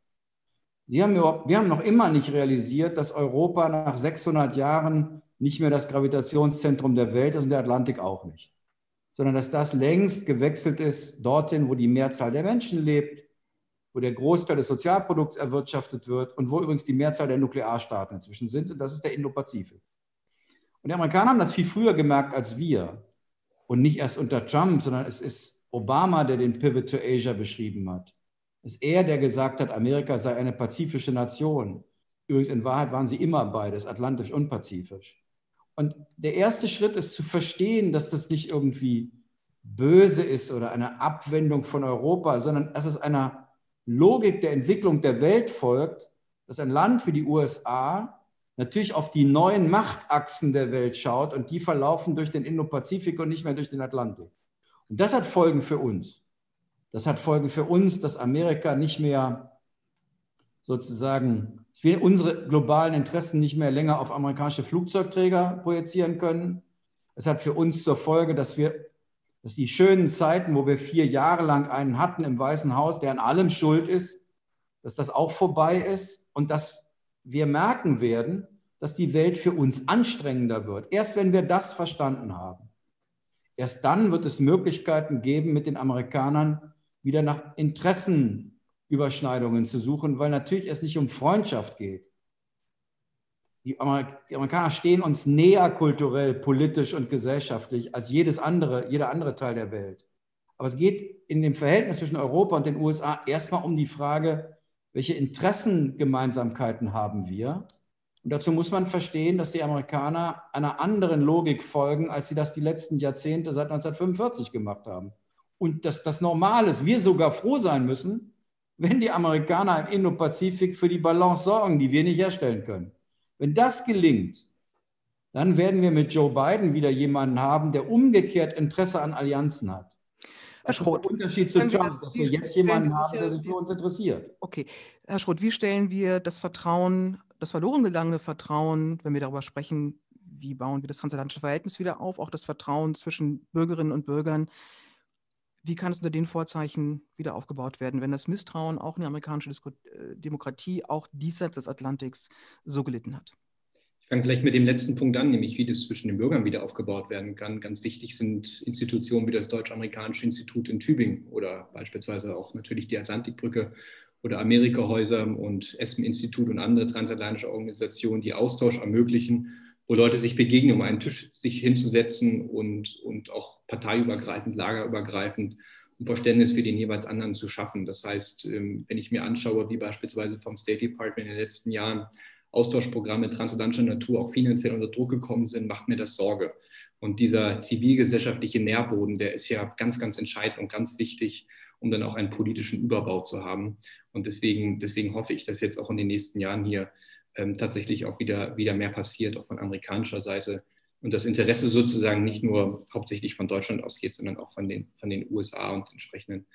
Die haben wir haben noch immer nicht realisiert, dass Europa nach 600 Jahren nicht mehr das Gravitationszentrum der Welt ist und der Atlantik auch nicht, sondern dass das längst gewechselt ist dorthin, wo die Mehrzahl der Menschen lebt, wo der Großteil des Sozialprodukts erwirtschaftet wird und wo übrigens die Mehrzahl der Nuklearstaaten inzwischen sind. Und das ist der Indo-Pazifik. Und die Amerikaner haben das viel früher gemerkt als wir. Und nicht erst unter Trump, sondern es ist Obama, der den Pivot to Asia beschrieben hat. Es ist er, der gesagt hat, Amerika sei eine pazifische Nation. Übrigens, in Wahrheit waren sie immer beides, atlantisch und pazifisch. Und der erste Schritt ist zu verstehen, dass das nicht irgendwie böse ist oder eine Abwendung von Europa, sondern dass es einer Logik der Entwicklung der Welt folgt, dass ein Land wie die USA natürlich auf die neuen Machtachsen der Welt schaut und die verlaufen durch den Indo-Pazifik und nicht mehr durch den Atlantik. Und das hat Folgen für uns. Das hat Folgen für uns, dass Amerika nicht mehr sozusagen, wir unsere globalen Interessen nicht mehr länger auf amerikanische Flugzeugträger projizieren können. Es hat für uns zur Folge, dass wir, dass die schönen Zeiten, wo wir vier Jahre lang einen hatten im Weißen Haus, der an allem schuld ist, dass das auch vorbei ist und dass wir merken werden, dass die Welt für uns anstrengender wird. Erst wenn wir das verstanden haben, erst dann wird es Möglichkeiten geben, mit den Amerikanern wieder nach Interessenüberschneidungen zu suchen, weil natürlich es nicht um Freundschaft geht. Die, Amerikaner stehen uns näher kulturell, politisch und gesellschaftlich als jedes andere, jeder andere Teil der Welt. Aber es geht in dem Verhältnis zwischen Europa und den USA erstmal um die Frage, welche Interessengemeinsamkeiten haben wir? Und dazu muss man verstehen, dass die Amerikaner einer anderen Logik folgen, als sie das die letzten Jahrzehnte seit 1945 gemacht haben. Und dass das normal ist, wir sogar froh sein müssen, wenn die Amerikaner im Indo-Pazifik für die Balance sorgen, die wir nicht herstellen können. Wenn das gelingt, dann werden wir mit Joe Biden wieder jemanden haben, der umgekehrt Interesse an Allianzen hat. Herr Schroth, der Unterschied zu Trump, das, dass wir jetzt jemanden haben, der sich für uns interessiert. Okay, Herr Schroth, wie stellen wir das Vertrauen, das verloren gegangene Vertrauen, wenn wir darüber sprechen, wie bauen wir das transatlantische Verhältnis wieder auf, auch das Vertrauen zwischen Bürgerinnen und Bürgern, wie kann es unter den Vorzeichen wieder aufgebaut werden, wenn das Misstrauen auch in der amerikanischen äh, Demokratie, auch diesseits des Atlantiks, so gelitten hat? Fange gleich mit dem letzten Punkt an, nämlich wie das zwischen den Bürgern wieder aufgebaut werden kann. Ganz wichtig sind Institutionen wie das Deutsch-Amerikanische Institut in Tübingen oder beispielsweise auch natürlich die Atlantikbrücke oder Amerikahäuser und ESM-Institut und andere transatlantische Organisationen, die Austausch ermöglichen, wo Leute sich begegnen, um einen Tisch sich hinzusetzen und, und auch parteiübergreifend, lagerübergreifend, um Verständnis für den jeweils anderen zu schaffen. Das heißt, ähm, wenn ich mir anschaue, wie beispielsweise vom State Department in den letzten Jahren Austauschprogramme transatlantischer Natur auch finanziell unter Druck gekommen sind, macht mir das Sorge. Und dieser zivilgesellschaftliche Nährboden, der ist ja ganz, ganz entscheidend und ganz wichtig, um dann auch einen politischen Überbau zu haben. Und deswegen, deswegen hoffe ich, dass jetzt auch in den nächsten Jahren hier ähm, tatsächlich auch wieder, wieder mehr passiert, auch von amerikanischer Seite. Und das Interesse sozusagen nicht nur hauptsächlich von Deutschland ausgeht, sondern auch von den, von den USA und entsprechenden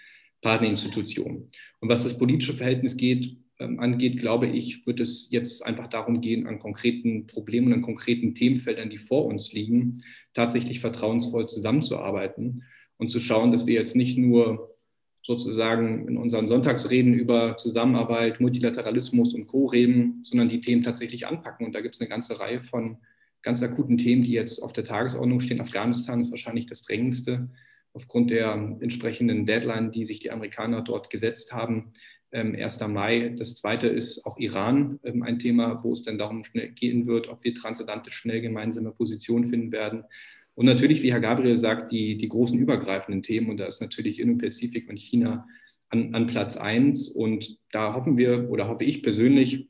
Partnerinstitutionen. Und was das politische Verhältnis geht, angeht, glaube ich, wird es jetzt einfach darum gehen, an konkreten Problemen, an konkreten Themenfeldern, die vor uns liegen, tatsächlich vertrauensvoll zusammenzuarbeiten und zu schauen, dass wir jetzt nicht nur sozusagen in unseren Sonntagsreden über Zusammenarbeit, Multilateralismus und Co. reden, sondern die Themen tatsächlich anpacken. Und da gibt es eine ganze Reihe von ganz akuten Themen, die jetzt auf der Tagesordnung stehen. Afghanistan ist wahrscheinlich das drängendste aufgrund der entsprechenden Deadline, die sich die Amerikaner dort gesetzt haben. 1. Ähm, Mai. Das zweite ist auch Iran, ähm, ein Thema, wo es dann darum gehen wird, ob wir transatlantisch schnell gemeinsame Positionen finden werden. Und natürlich, wie Herr Gabriel sagt, die, die großen übergreifenden Themen. Und da ist natürlich Indo-Pazifik und China an, an Platz eins. Und da hoffen wir oder hoffe ich persönlich,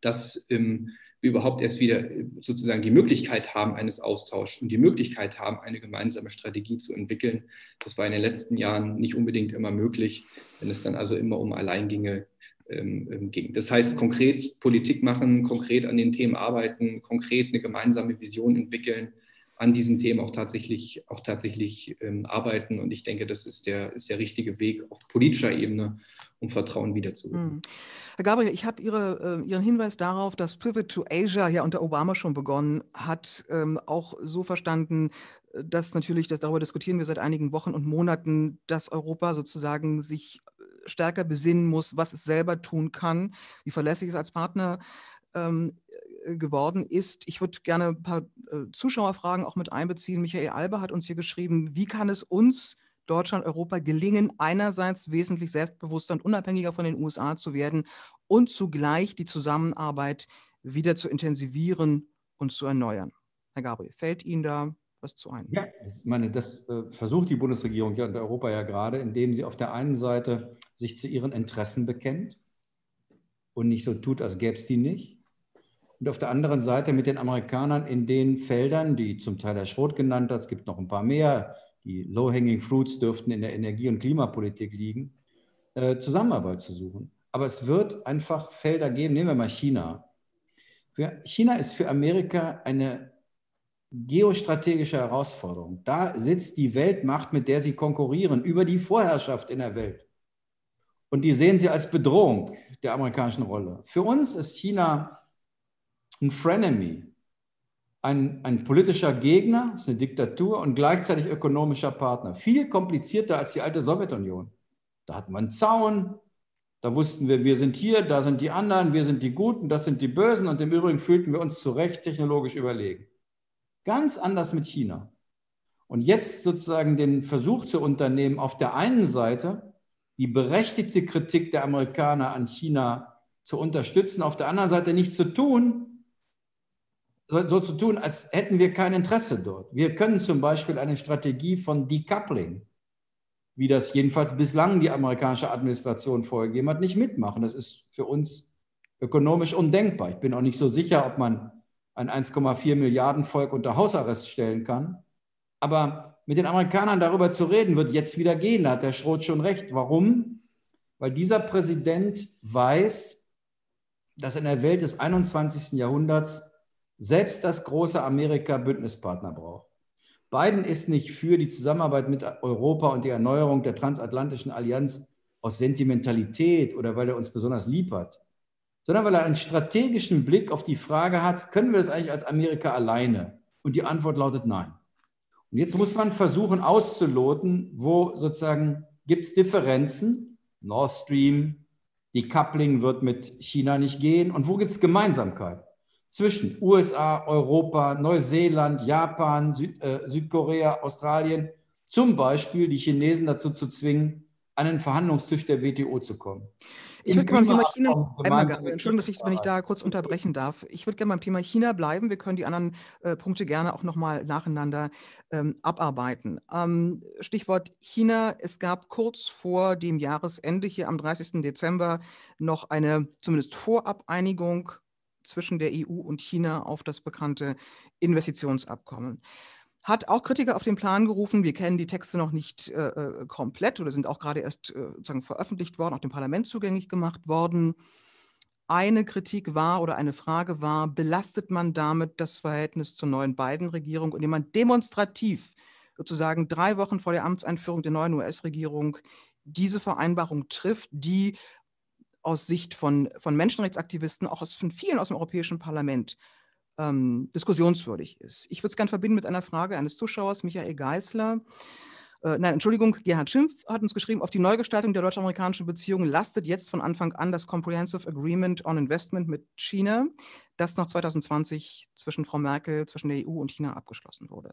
dass im wir überhaupt erst wieder äh, sozusagen die Möglichkeit haben eines Austauschs und die Möglichkeit haben, eine gemeinsame Strategie zu entwickeln. Das war in den letzten Jahren nicht unbedingt immer möglich, wenn es dann also immer um Alleingänge ähm, ähm, ging. Das heißt, konkret Politik machen, konkret an den Themen arbeiten, konkret eine gemeinsame Vision entwickeln, an diesem Thema auch tatsächlich, auch tatsächlich ähm, arbeiten. Und ich denke, das ist der, ist der richtige Weg auf politischer Ebene, um Vertrauen wiederzugewinnen. Hm. Herr Gabriel, ich habe Ihre, äh, Ihren Hinweis darauf, dass Pivot to Asia ja unter Obama schon begonnen hat, ähm, auch so verstanden, dass natürlich, das, darüber diskutieren wir seit einigen Wochen und Monaten, dass Europa sozusagen sich äh, stärker besinnen muss, was es selber tun kann, wie verlässlich es als Partner ähm, äh, geworden ist. Ich würde gerne ein paar äh, Zuschauerfragen auch mit einbeziehen. Michael Alber hat uns hier geschrieben, wie kann es uns, Deutschland, Europa gelingen, einerseits wesentlich selbstbewusster und unabhängiger von den USA zu werden und zugleich die Zusammenarbeit wieder zu intensivieren und zu erneuern. Herr Gabriel, fällt Ihnen da was zu ein? Ja, ich meine, das äh, versucht die Bundesregierung ja und Europa ja gerade, indem sie auf der einen Seite sich zu ihren Interessen bekennt und nicht so tut, als gäbe es die nicht und auf der anderen Seite mit den Amerikanern in den Feldern, die zum Teil Herr Schroth genannt hat, es gibt noch ein paar mehr, die Low-Hanging Fruits dürften in der Energie- und Klimapolitik liegen, äh, Zusammenarbeit zu suchen. Aber es wird einfach Felder geben, nehmen wir mal China. Für China ist für Amerika eine geostrategische Herausforderung. Da sitzt die Weltmacht, mit der sie konkurrieren, über die Vorherrschaft in der Welt. Und die sehen sie als Bedrohung der amerikanischen Rolle. Für uns ist China ein Frenemy, ein, ein politischer Gegner, ist eine Diktatur und gleichzeitig ökonomischer Partner. Viel komplizierter als die alte Sowjetunion. Da hatten wir einen Zaun, da wussten wir, wir sind hier, da sind die anderen, wir sind die Guten, das sind die Bösen und im Übrigen fühlten wir uns zu Recht technologisch überlegen. Ganz anders mit China. Und jetzt sozusagen den Versuch zu unternehmen, auf der einen Seite die berechtigte Kritik der Amerikaner an China zu unterstützen, auf der anderen Seite nicht zu tun, so, so, zu tun, als hätten wir kein Interesse dort. Wir können zum Beispiel eine Strategie von Decoupling, wie das jedenfalls bislang die amerikanische Administration vorgegeben hat, nicht mitmachen. Das ist für uns ökonomisch undenkbar. Ich bin auch nicht so sicher, ob man ein 1,4 Milliarden Volk unter Hausarrest stellen kann. Aber mit den Amerikanern darüber zu reden, wird jetzt wieder gehen. Da hat der Schroth schon recht. Warum? Weil dieser Präsident weiß, dass in der Welt des 21. Jahrhunderts selbst das große Amerika Bündnispartner braucht. Biden ist nicht für die Zusammenarbeit mit Europa und die Erneuerung der transatlantischen Allianz aus Sentimentalität oder weil er uns besonders lieb hat, sondern weil er einen strategischen Blick auf die Frage hat, können wir das eigentlich als Amerika alleine? Und die Antwort lautet nein. Und jetzt muss man versuchen auszuloten, wo sozusagen gibt es Differenzen, Nord Stream, die Coupling wird mit China nicht gehen und wo gibt es Gemeinsamkeit? Zwischen USA, Europa, Neuseeland, Japan, Süd, äh, Südkorea, Australien, zum Beispiel die Chinesen dazu zu zwingen, an den Verhandlungstisch der WTO zu kommen. Ich würde gerne beim Thema China, einmal, Entschuldigung, dass ich, wenn ich da kurz unterbrechen darf. Ich würde gerne beim Thema China bleiben. Wir können die anderen äh, Punkte gerne auch nochmal nacheinander ähm, abarbeiten. Ähm, Stichwort China. Es gab kurz vor dem Jahresende, hier am 30. Dezember, noch eine zumindest Vorabeinigung zwischen der EU und China auf das bekannte Investitionsabkommen. Hat auch Kritiker auf den Plan gerufen. Wir kennen die Texte noch nicht äh, äh, komplett oder sind auch gerade erst äh, sozusagen veröffentlicht worden, auch dem Parlament zugänglich gemacht worden. Eine Kritik war oder eine Frage war, belastet man damit das Verhältnis zur neuen Biden-Regierung, indem man demonstrativ sozusagen drei Wochen vor der Amtseinführung der neuen US-Regierung diese Vereinbarung trifft, die aus Sicht von, von Menschenrechtsaktivisten, auch aus, von vielen aus dem Europäischen Parlament, ähm, diskussionswürdig ist. Ich würde es gerne verbinden mit einer Frage eines Zuschauers, Michael Geisler. Äh, nein, Entschuldigung, Gerhard Schimpf hat uns geschrieben, auf die Neugestaltung der deutsch-amerikanischen Beziehungen lastet jetzt von Anfang an das Comprehensive Agreement on Investment mit China, das noch 2020 zwischen Frau Merkel, zwischen der EU und China abgeschlossen wurde.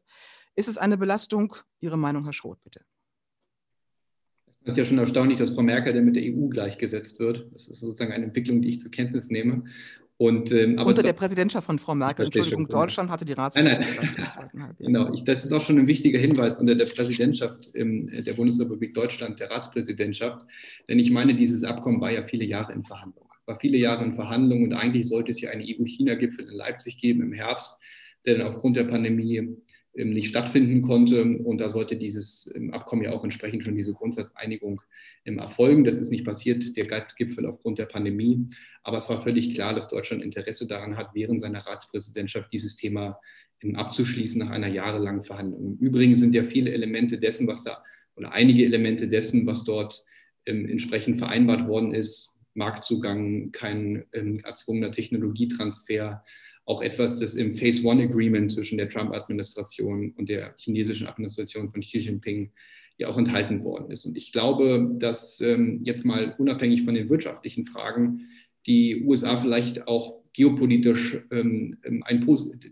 Ist es eine Belastung? Ihre Meinung, Herr Schroth, bitte. Es ist ja schon erstaunlich, dass Frau Merkel dann mit der EU gleichgesetzt wird. Das ist sozusagen eine Entwicklung, die ich zur Kenntnis nehme. Und, ähm, Unter der Präsidentschaft von Frau Merkel, Entschuldigung, Deutschland hatte die Ratspräsidentschaft im zweiten Halbjahr. Genau, ich, das ist auch schon ein wichtiger Hinweis unter der Präsidentschaft ähm, der Bundesrepublik Deutschland, der Ratspräsidentschaft. Denn ich meine, dieses Abkommen war ja viele Jahre in Verhandlung. war viele Jahre in Verhandlungen und eigentlich sollte es ja einen EU-China-Gipfel in Leipzig geben im Herbst, der dann aufgrund der Pandemie nicht stattfinden konnte. Und da sollte dieses ähm, Abkommen ja auch entsprechend schon diese Grundsatzeinigung ähm, erfolgen. Das ist nicht passiert, der Gipfel aufgrund der Pandemie. Aber es war völlig klar, dass Deutschland Interesse daran hat, während seiner Ratspräsidentschaft dieses Thema abzuschließen nach einer jahrelangen Verhandlung. Im Übrigen sind ja viele Elemente dessen, was da, oder einige Elemente dessen, was dort entsprechend vereinbart worden ist, Marktzugang, kein erzwungener Technologietransfer, auch etwas, das im Phase One Agreement zwischen der Trump-Administration und der chinesischen Administration von Xi Jinping ja auch enthalten worden ist. Und ich glaube, dass ähm, jetzt mal unabhängig von den wirtschaftlichen Fragen die USA vielleicht auch geopolitisch ähm, ein,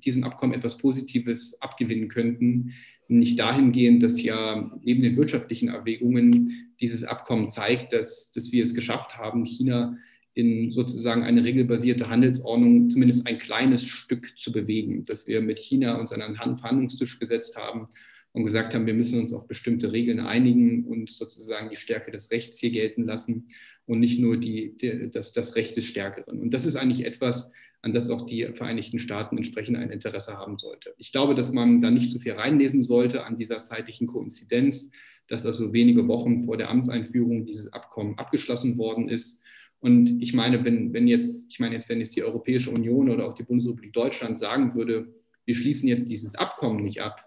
diesem Abkommen etwas Positives abgewinnen könnten. Nicht dahingehend, dass ja neben den wirtschaftlichen Erwägungen dieses Abkommen zeigt, dass, dass wir es geschafft haben, China in sozusagen eine regelbasierte Handelsordnung zumindest ein kleines Stück zu bewegen, dass wir mit China uns an einen Verhandlungstisch gesetzt haben und gesagt haben, wir müssen uns auf bestimmte Regeln einigen und sozusagen die Stärke des Rechts hier gelten lassen und nicht nur die, die, das, das Recht des Stärkeren. Und das ist eigentlich etwas, an das auch die Vereinigten Staaten entsprechend ein Interesse haben sollte. Ich glaube, dass man da nicht so viel reinlesen sollte an dieser zeitlichen Koinzidenz, dass also wenige Wochen vor der Amtseinführung dieses Abkommen abgeschlossen worden ist und ich meine, wenn, wenn jetzt, ich meine jetzt, wenn jetzt die Europäische Union oder auch die Bundesrepublik Deutschland sagen würde, wir schließen jetzt dieses Abkommen nicht ab,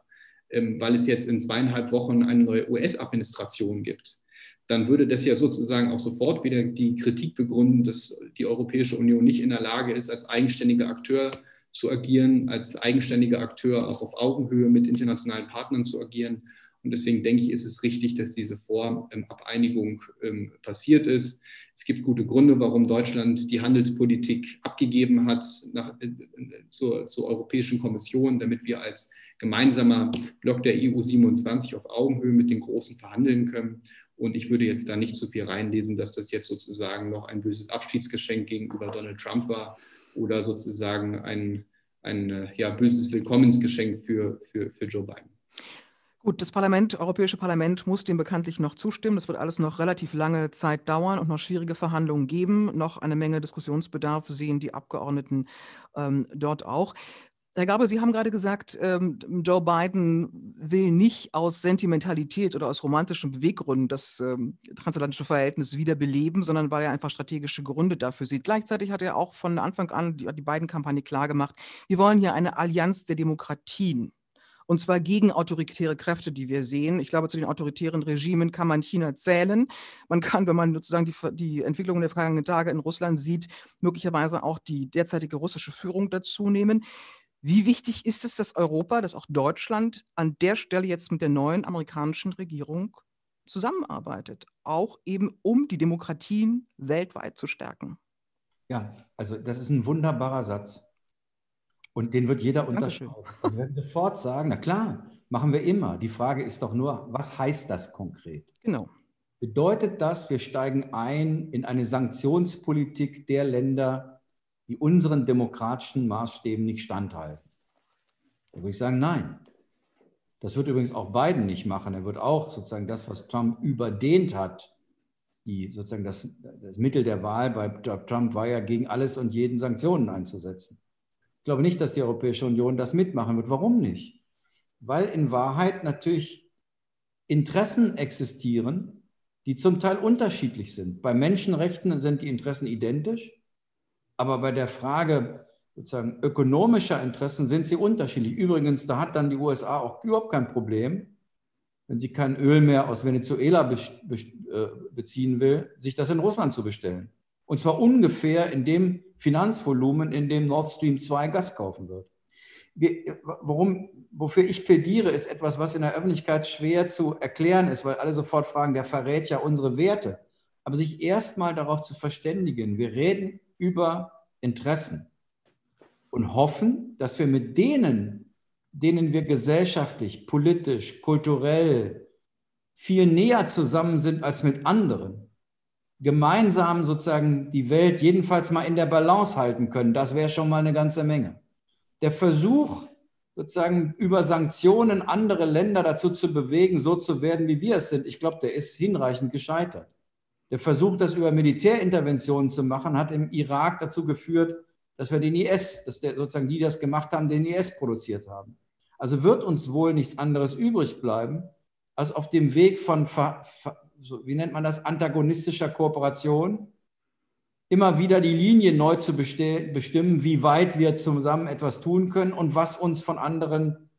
ähm, weil es jetzt in zweieinhalb Wochen eine neue US-Administration gibt, dann würde das ja sozusagen auch sofort wieder die Kritik begründen, dass die Europäische Union nicht in der Lage ist, als eigenständiger Akteur zu agieren, als eigenständiger Akteur auch auf Augenhöhe mit internationalen Partnern zu agieren. Und deswegen denke ich, ist es richtig, dass diese Vorabeinigung ähm, passiert ist. Es gibt gute Gründe, warum Deutschland die Handelspolitik abgegeben hat nach, äh, zur, zur Europäischen Kommission, damit wir als gemeinsamer Block der EU 27 auf Augenhöhe mit den Großen verhandeln können. Und ich würde jetzt da nicht zu viel reinlesen, dass das jetzt sozusagen noch ein böses Abschiedsgeschenk gegenüber Donald Trump war oder sozusagen ein, ein äh, ja, böses Willkommensgeschenk für, für, für Joe Biden. Gut, das Parlament, Europäische Parlament muss dem bekanntlich noch zustimmen. Das wird alles noch relativ lange Zeit dauern und noch schwierige Verhandlungen geben. Noch eine Menge Diskussionsbedarf sehen die Abgeordneten ähm, dort auch. Herr Gabe, Sie haben gerade gesagt, ähm, Joe Biden will nicht aus Sentimentalität oder aus romantischen Beweggründen das ähm, transatlantische Verhältnis wiederbeleben, sondern weil er einfach strategische Gründe dafür sieht. Gleichzeitig hat er auch von Anfang an die, die beiden Kampagne klargemacht, wir wollen hier eine Allianz der Demokratien und zwar gegen autoritäre Kräfte, die wir sehen. Ich glaube, zu den autoritären Regimen kann man China zählen. Man kann, wenn man sozusagen die, die Entwicklung der vergangenen Tage in Russland sieht, möglicherweise auch die derzeitige russische Führung dazu nehmen. Wie wichtig ist es, dass Europa, dass auch Deutschland an der Stelle jetzt mit der neuen amerikanischen Regierung zusammenarbeitet, auch eben um die Demokratien weltweit zu stärken? Ja, also das ist ein wunderbarer Satz. Und den wird jeder unterschreiben. Wir werden sofort sagen, na klar, machen wir immer. Die Frage ist doch nur, was heißt das konkret? Genau. Bedeutet das, wir steigen ein in eine Sanktionspolitik der Länder, die unseren demokratischen Maßstäben nicht standhalten? Da würde ich sagen, nein. Das wird übrigens auch Biden nicht machen. Er wird auch sozusagen das, was Trump überdehnt hat, die sozusagen das, das Mittel der Wahl bei Trump war ja gegen alles und jeden Sanktionen einzusetzen. Ich glaube nicht, dass die Europäische Union das mitmachen wird. Warum nicht? Weil in Wahrheit natürlich Interessen existieren, die zum Teil unterschiedlich sind. Bei Menschenrechten sind die Interessen identisch, aber bei der Frage sozusagen ökonomischer Interessen sind sie unterschiedlich. Übrigens, da hat dann die USA auch überhaupt kein Problem, wenn sie kein Öl mehr aus Venezuela äh, beziehen will, sich das in Russland zu bestellen. Und zwar ungefähr in dem Finanzvolumen, in dem Nord Stream 2 Gas kaufen wird. Wir, warum, wofür ich plädiere, ist etwas, was in der Öffentlichkeit schwer zu erklären ist, weil alle sofort fragen, der verrät ja unsere Werte. Aber sich erstmal darauf zu verständigen, wir reden über Interessen und hoffen, dass wir mit denen, denen wir gesellschaftlich, politisch, kulturell viel näher zusammen sind als mit anderen, gemeinsam sozusagen die Welt jedenfalls mal in der Balance halten können. Das wäre schon mal eine ganze Menge. Der Versuch, sozusagen über Sanktionen andere Länder dazu zu bewegen, so zu werden, wie wir es sind, ich glaube, der ist hinreichend gescheitert. Der Versuch, das über Militärinterventionen zu machen, hat im Irak dazu geführt, dass wir den IS, dass der, sozusagen die, die das gemacht haben, den IS produziert haben. Also wird uns wohl nichts anderes übrig bleiben, als auf dem Weg von, wie nennt man das, antagonistischer Kooperation, immer wieder die Linie neu zu bestimmen, wie weit wir zusammen etwas tun können und was uns von anderen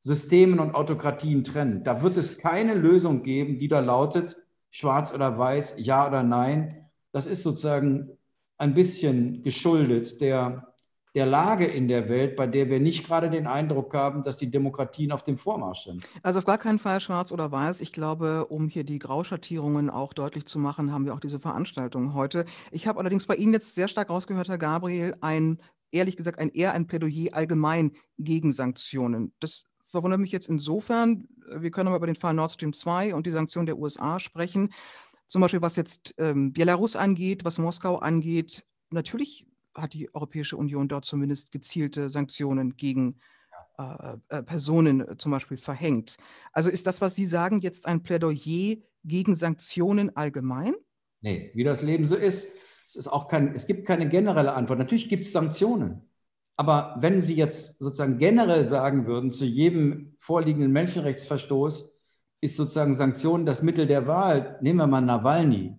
Systemen und Autokratien trennen. Da wird es keine Lösung geben, die da lautet, schwarz oder weiß, ja oder nein. Das ist sozusagen ein bisschen geschuldet der, der Lage in der Welt, bei der wir nicht gerade den Eindruck haben, dass die Demokratien auf dem Vormarsch sind. Also auf gar keinen Fall schwarz oder weiß. Ich glaube, um hier die Grauschattierungen auch deutlich zu machen, haben wir auch diese Veranstaltung heute. Ich habe allerdings bei Ihnen jetzt sehr stark rausgehört, Herr Gabriel, ein, ehrlich gesagt, ein eher ein Plädoyer allgemein gegen Sanktionen. Das verwundert mich jetzt insofern, wir können aber über den Fall Nord Stream 2 und die Sanktionen der USA sprechen. Zum Beispiel was jetzt ähm, Belarus angeht, was Moskau angeht. Natürlich hat die Europäische Union dort zumindest gezielte Sanktionen gegen äh, äh, Personen äh, zum Beispiel verhängt. Also ist das, was Sie sagen, jetzt ein Plädoyer gegen Sanktionen allgemein? Nee, wie das Leben so ist. Es, ist auch kein, es gibt keine generelle Antwort. Natürlich gibt es Sanktionen. Aber wenn Sie jetzt sozusagen generell sagen würden, zu jedem vorliegenden Menschenrechtsverstoß ist sozusagen Sanktionen das Mittel der Wahl, nehmen wir mal Nawalny.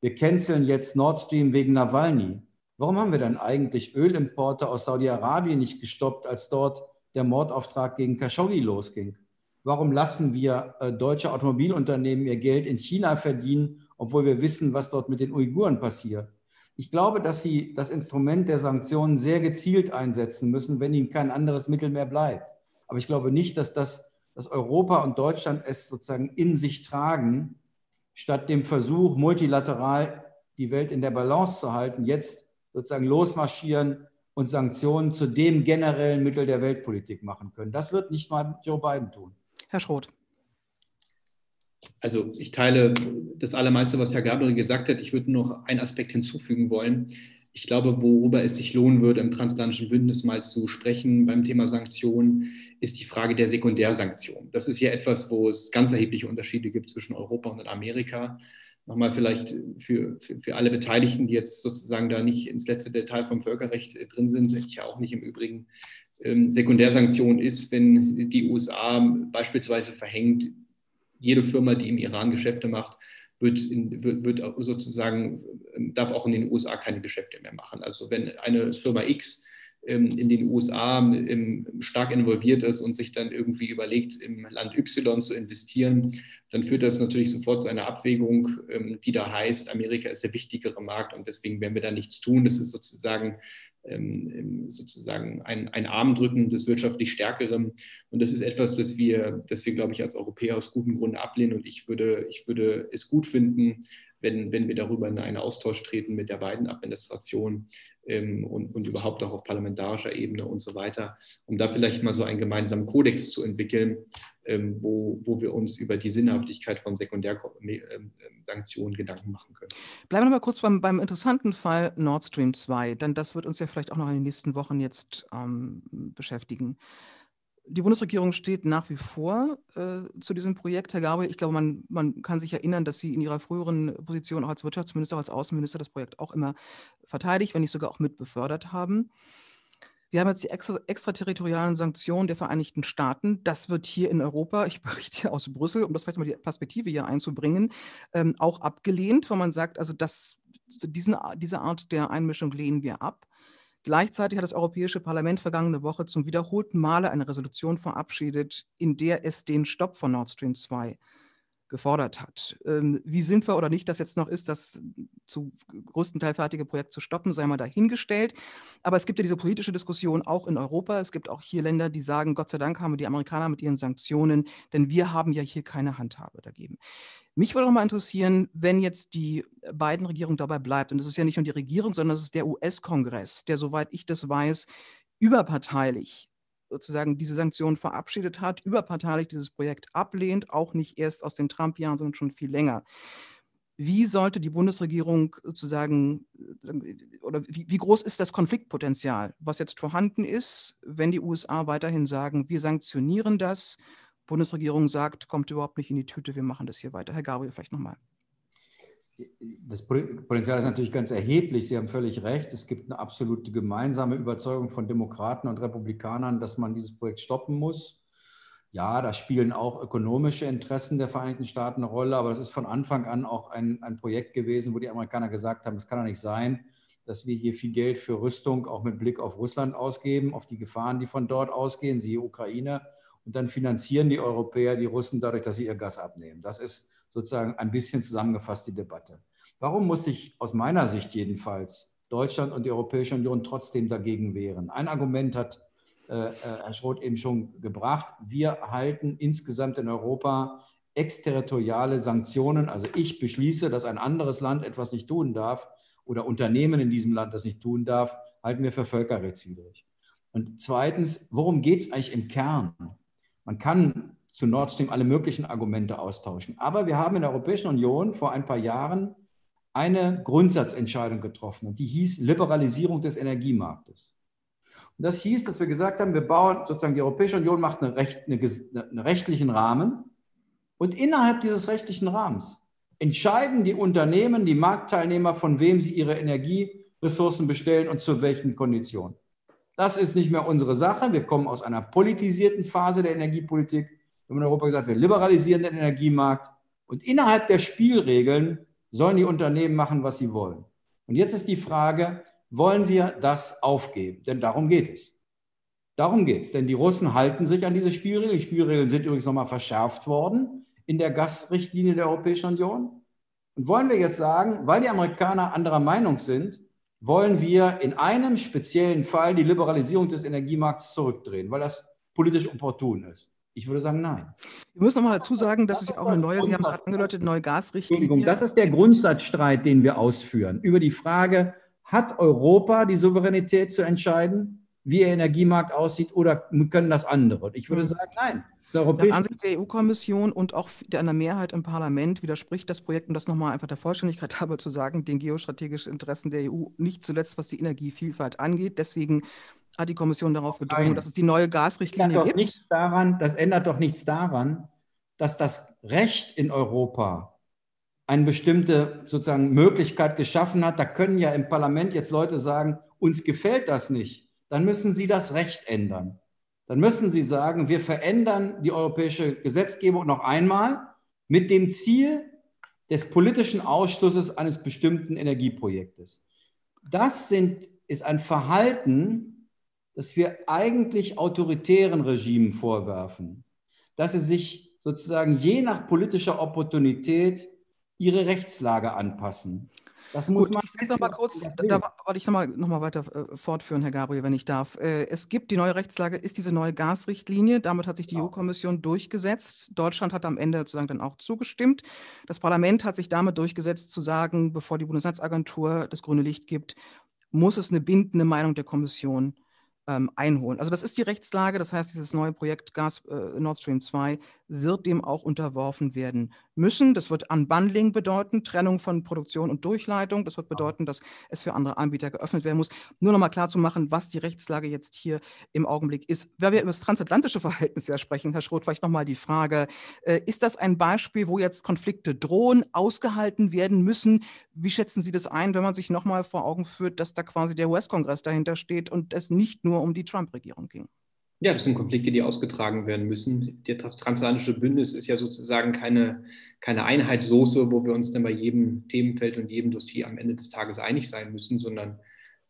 Wir canceln jetzt Nord Stream wegen Nawalny. Warum haben wir dann eigentlich Ölimporte aus Saudi-Arabien nicht gestoppt, als dort der Mordauftrag gegen Khashoggi losging? Warum lassen wir äh, deutsche Automobilunternehmen ihr Geld in China verdienen, obwohl wir wissen, was dort mit den Uiguren passiert? Ich glaube, dass sie das Instrument der Sanktionen sehr gezielt einsetzen müssen, wenn ihnen kein anderes Mittel mehr bleibt. Aber ich glaube nicht, dass, das, dass Europa und Deutschland es sozusagen in sich tragen, statt dem Versuch, multilateral die Welt in der Balance zu halten, jetzt sozusagen losmarschieren und Sanktionen zu dem generellen Mittel der Weltpolitik machen können. Das wird nicht mal Joe Biden tun. Herr Schroth. Also ich teile das Allermeiste, was Herr Gabriel gesagt hat. Ich würde noch einen Aspekt hinzufügen wollen. Ich glaube, worüber es sich lohnen würde, im transatlantischen Bündnis mal zu sprechen beim Thema Sanktionen, ist die Frage der Sekundärsanktionen. Das ist ja etwas, wo es ganz erhebliche Unterschiede gibt zwischen Europa und Amerika nochmal vielleicht für, für, für, alle Beteiligten, die jetzt sozusagen da nicht ins letzte Detail vom Völkerrecht äh, drin sind, ich ja auch nicht im Übrigen, ähm, Sekundärsanktion ist, wenn die USA beispielsweise verhängt, jede Firma, die im Iran Geschäfte macht, wird, in, wird, wird sozusagen, ähm, darf auch in den USA keine Geschäfte mehr machen. Also wenn eine Firma X in den USA ähm, stark involviert ist und sich dann irgendwie überlegt, im Land Y zu investieren, dann führt das natürlich sofort zu einer Abwägung, ähm, die da heißt, Amerika ist der wichtigere Markt und deswegen werden wir da nichts tun. Das ist sozusagen sozusagen ein, ein Armdrücken des wirtschaftlich Stärkeren. Und das ist etwas, das wir, das wir, glaube ich, als Europäer aus gutem Grunde ablehnen. Und ich würde, ich würde es gut finden, wenn, wenn wir darüber in einen Austausch treten mit der beiden Administration ähm, und, und überhaupt auch auf parlamentarischer Ebene und so weiter, um da vielleicht mal so einen gemeinsamen Kodex zu entwickeln, ähm, wo, wo wir uns über die Sinnhaftigkeit von Sekundärsanktionen Gedanken machen können. Bleiben wir mal kurz beim, beim interessanten Fall Nord Stream 2, denn das wird uns ja vielleicht auch noch in den nächsten Wochen jetzt ähm, beschäftigen. Die Bundesregierung steht nach wie vor äh, zu diesem Projekt. Herr Gabriel, ich glaube, man, man kann sich erinnern, dass Sie in Ihrer früheren Position auch als Wirtschaftsminister, als Außenminister das Projekt auch immer verteidigt, wenn nicht sogar auch mit befördert haben. Wir haben jetzt die extra, extraterritorialen Sanktionen der Vereinigten Staaten. Das wird hier in Europa, ich berichte aus Brüssel, um das vielleicht mal die Perspektive hier einzubringen, ähm, auch abgelehnt, weil man sagt, also das, diesen, diese Art der Einmischung lehnen wir ab. Gleichzeitig hat das Europäische Parlament vergangene Woche zum wiederholten Male eine Resolution verabschiedet, in der es den Stopp von Nord Stream 2 gefordert hat. Ähm, wie sinnvoll oder nicht das jetzt noch ist, das zu größten Teil fertige Projekt zu stoppen, sei mal dahingestellt. Aber es gibt ja diese politische Diskussion auch in Europa. Es gibt auch hier Länder, die sagen, Gott sei Dank haben die Amerikaner mit ihren Sanktionen, denn wir haben ja hier keine Handhabe dagegen. Mich würde auch mal interessieren, wenn jetzt die beiden Regierungen dabei bleibt, und es ist ja nicht nur die Regierung, sondern es ist der US-Kongress, der, soweit ich das weiß, überparteilich sozusagen diese Sanktionen verabschiedet hat, überparteilich dieses Projekt ablehnt, auch nicht erst aus den Trump-Jahren, sondern schon viel länger. Wie sollte die Bundesregierung sozusagen, oder wie, wie, groß ist das Konfliktpotenzial, was jetzt vorhanden ist, wenn die USA weiterhin sagen, wir sanktionieren das, Bundesregierung sagt, kommt überhaupt nicht in die Tüte, wir machen das hier weiter. Herr Gabriel, vielleicht nochmal. Das Potenzial ist natürlich ganz erheblich. Sie haben völlig recht. Es gibt eine absolute gemeinsame Überzeugung von Demokraten und Republikanern, dass man dieses Projekt stoppen muss. Ja, da spielen auch ökonomische Interessen der Vereinigten Staaten eine Rolle, aber das ist von Anfang an auch ein, ein Projekt gewesen, wo die Amerikaner gesagt haben, es kann doch nicht sein, dass wir hier viel Geld für Rüstung auch mit Blick auf Russland ausgeben, auf die Gefahren, die von dort ausgehen, siehe Ukraine, und dann finanzieren die Europäer die Russen dadurch, dass sie ihr Gas abnehmen. Das ist sozusagen ein bisschen zusammengefasst die Debatte. Warum muss sich aus meiner Sicht jedenfalls Deutschland und die Europäische Union trotzdem dagegen wehren? Ein Argument hat äh, äh, Herr Schroth eben schon gebracht. Wir halten insgesamt in Europa exterritoriale Sanktionen. Also ich beschließe, dass ein anderes Land etwas nicht tun darf oder Unternehmen in diesem Land das nicht tun darf, halten wir für völkerrechtswidrig. Und zweitens, worum geht es eigentlich im Kern? Man kann zu Nord Stream alle möglichen Argumente austauschen. Aber wir haben in der Europäischen Union vor ein paar Jahren eine Grundsatzentscheidung getroffen und die hieß Liberalisierung des Energiemarktes. Und das hieß, dass wir gesagt haben, wir bauen sozusagen, die Europäische Union macht eine Recht, eine, einen rechtlichen Rahmen und innerhalb dieses rechtlichen Rahmens entscheiden die Unternehmen, die Marktteilnehmer, von wem sie ihre Energieressourcen bestellen und zu welchen Konditionen. Das ist nicht mehr unsere Sache. Wir kommen aus einer politisierten Phase der Energiepolitik. Wir haben in Europa gesagt, wir liberalisieren den Energiemarkt und innerhalb der Spielregeln sollen die Unternehmen machen, was sie wollen. Und jetzt ist die Frage, wollen wir das aufgeben? Denn darum geht es. Darum geht es. Denn die Russen halten sich an diese Spielregeln. Die Spielregeln sind übrigens nochmal verschärft worden in der Gasrichtlinie der Europäischen Union. Und wollen wir jetzt sagen, weil die Amerikaner anderer Meinung sind, wollen wir in einem speziellen Fall die Liberalisierung des Energiemarkts zurückdrehen, weil das politisch opportun ist. Ich würde sagen, nein. Wir müssen nochmal dazu sagen, dass es ja auch eine neue, Sie haben es gerade angedeutet, neue Gasrichtlinie. Entschuldigung, das ist der Grundsatzstreit, den wir ausführen, über die Frage, hat Europa die Souveränität zu entscheiden, wie ihr Energiemarkt aussieht, oder können das andere? Und ich würde hm. sagen, nein. Nach Ansicht der EU-Kommission und auch einer Mehrheit im Parlament widerspricht das Projekt, um das nochmal einfach der Vollständigkeit [LAUGHS] halber zu sagen, den geostrategischen Interessen der EU, nicht zuletzt was die Energievielfalt angeht. Deswegen hat die Kommission darauf gedrungen, dass es die neue Gasrichtlinie gibt. Nichts daran, das ändert doch nichts daran, dass das Recht in Europa eine bestimmte sozusagen Möglichkeit geschaffen hat. Da können ja im Parlament jetzt Leute sagen, uns gefällt das nicht. Dann müssen sie das Recht ändern. Dann müssen sie sagen, wir verändern die europäische Gesetzgebung noch einmal mit dem Ziel des politischen Ausschlusses eines bestimmten Energieprojektes. Das sind, ist ein Verhalten, das wir eigentlich autoritären Regimen vorwerfen, dass sie sich sozusagen je nach politischer Opportunität ihre Rechtslage anpassen. Das muss Gut, man. Ich noch mal kurz, da wollte ich noch mal, noch mal weiter äh, fortführen, Herr Gabriel, wenn ich darf. Äh, es gibt die neue Rechtslage, ist diese neue Gasrichtlinie. Damit hat sich die ja. EU-Kommission durchgesetzt. Deutschland hat am Ende sozusagen dann auch zugestimmt. Das Parlament hat sich damit durchgesetzt, zu sagen, bevor die Bundesnetzagentur das grüne Licht gibt, muss es eine bindende Meinung der Kommission ähm, einholen. Also das ist die Rechtslage, das heißt, dieses neue Projekt Gas äh, Nord Stream 2 wird dem auch unterworfen werden müssen. Das wird Unbundling bedeuten, Trennung von Produktion und Durchleitung. Das wird bedeuten, dass es für andere Anbieter geöffnet werden muss. Nur noch mal klar zu machen, was die Rechtslage jetzt hier im Augenblick ist. Weil wir über das transatlantische Verhältnis ja sprechen, Herr Schroth, vielleicht noch mal die Frage, äh, ist das ein Beispiel, wo jetzt Konflikte drohen, ausgehalten werden müssen? Wie schätzen Sie das ein, wenn man sich noch mal vor Augen führt, dass da quasi der US-Kongress dahinter steht und es nicht nur um die Trump-Regierung ging? Ja, das sind Konflikte, die ausgetragen werden müssen. Das transatlantische Bündnis ist ja sozusagen keine, keine Einheitssoße, wo wir uns dann bei jedem Themenfeld und jedem Dossier am Ende des Tages einig sein müssen, sondern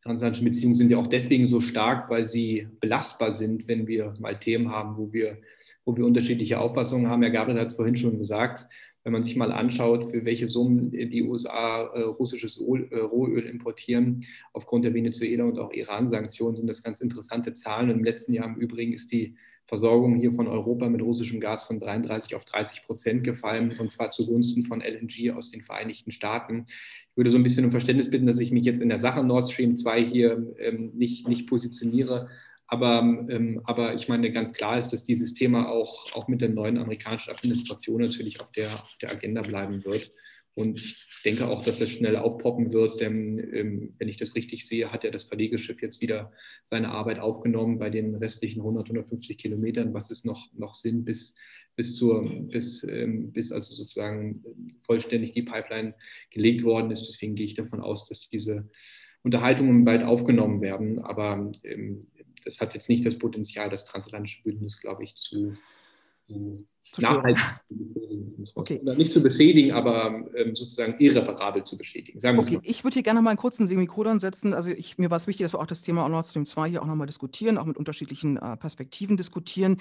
transatlantische Beziehungen sind ja auch deswegen so stark, weil sie belastbar sind, wenn wir mal Themen haben, wo wir, wo wir unterschiedliche Auffassungen haben. Herr Gabriel hat es vorhin schon gesagt, wenn man sich mal anschaut, für welche Summen die USA äh, russisches Öl, äh, Rohöl importieren, aufgrund der Venezuela- und auch Iran-Sanktionen, sind das ganz interessante Zahlen. Im letzten Jahr im Übrigen ist die Versorgung hier von Europa mit russischem Gas von 33 auf 30 Prozent gefallen, und zwar zugunsten von LNG aus den Vereinigten Staaten. Ich würde so ein bisschen um Verständnis bitten, dass ich mich jetzt in der Sache Nord Stream 2 hier ähm, nicht, nicht positioniere, aber, ähm, aber ich meine, ganz klar ist, dass dieses Thema auch, auch mit der neuen amerikanischen Administration natürlich auf der, auf der Agenda bleiben wird. Und ich denke auch, dass es schnell aufpoppen wird, denn ähm, wenn ich das richtig sehe, hat ja das Verlegeschiff jetzt wieder seine Arbeit aufgenommen bei den restlichen 100, 150 Kilometern, was es noch, noch sind, bis bis zur, bis, ähm, bis also sozusagen vollständig die Pipeline gelegt worden ist. Deswegen gehe ich davon aus, dass diese Unterhaltungen bald aufgenommen werden. Aber ähm, das hat jetzt nicht das Potenzial, das transatlantische Bündnis, glaube ich, zu, nachhaltig zu okay. Nicht zu beschädigen, aber ähm, sozusagen irreparabel zu beschädigen. Sagen okay, ich würde hier gerne mal einen kurzen Semikolon setzen. Also ich, mir war es wichtig, dass wir auch das Thema Nord Stream 2 hier auch nochmal diskutieren, auch mit unterschiedlichen äh, Perspektiven diskutieren.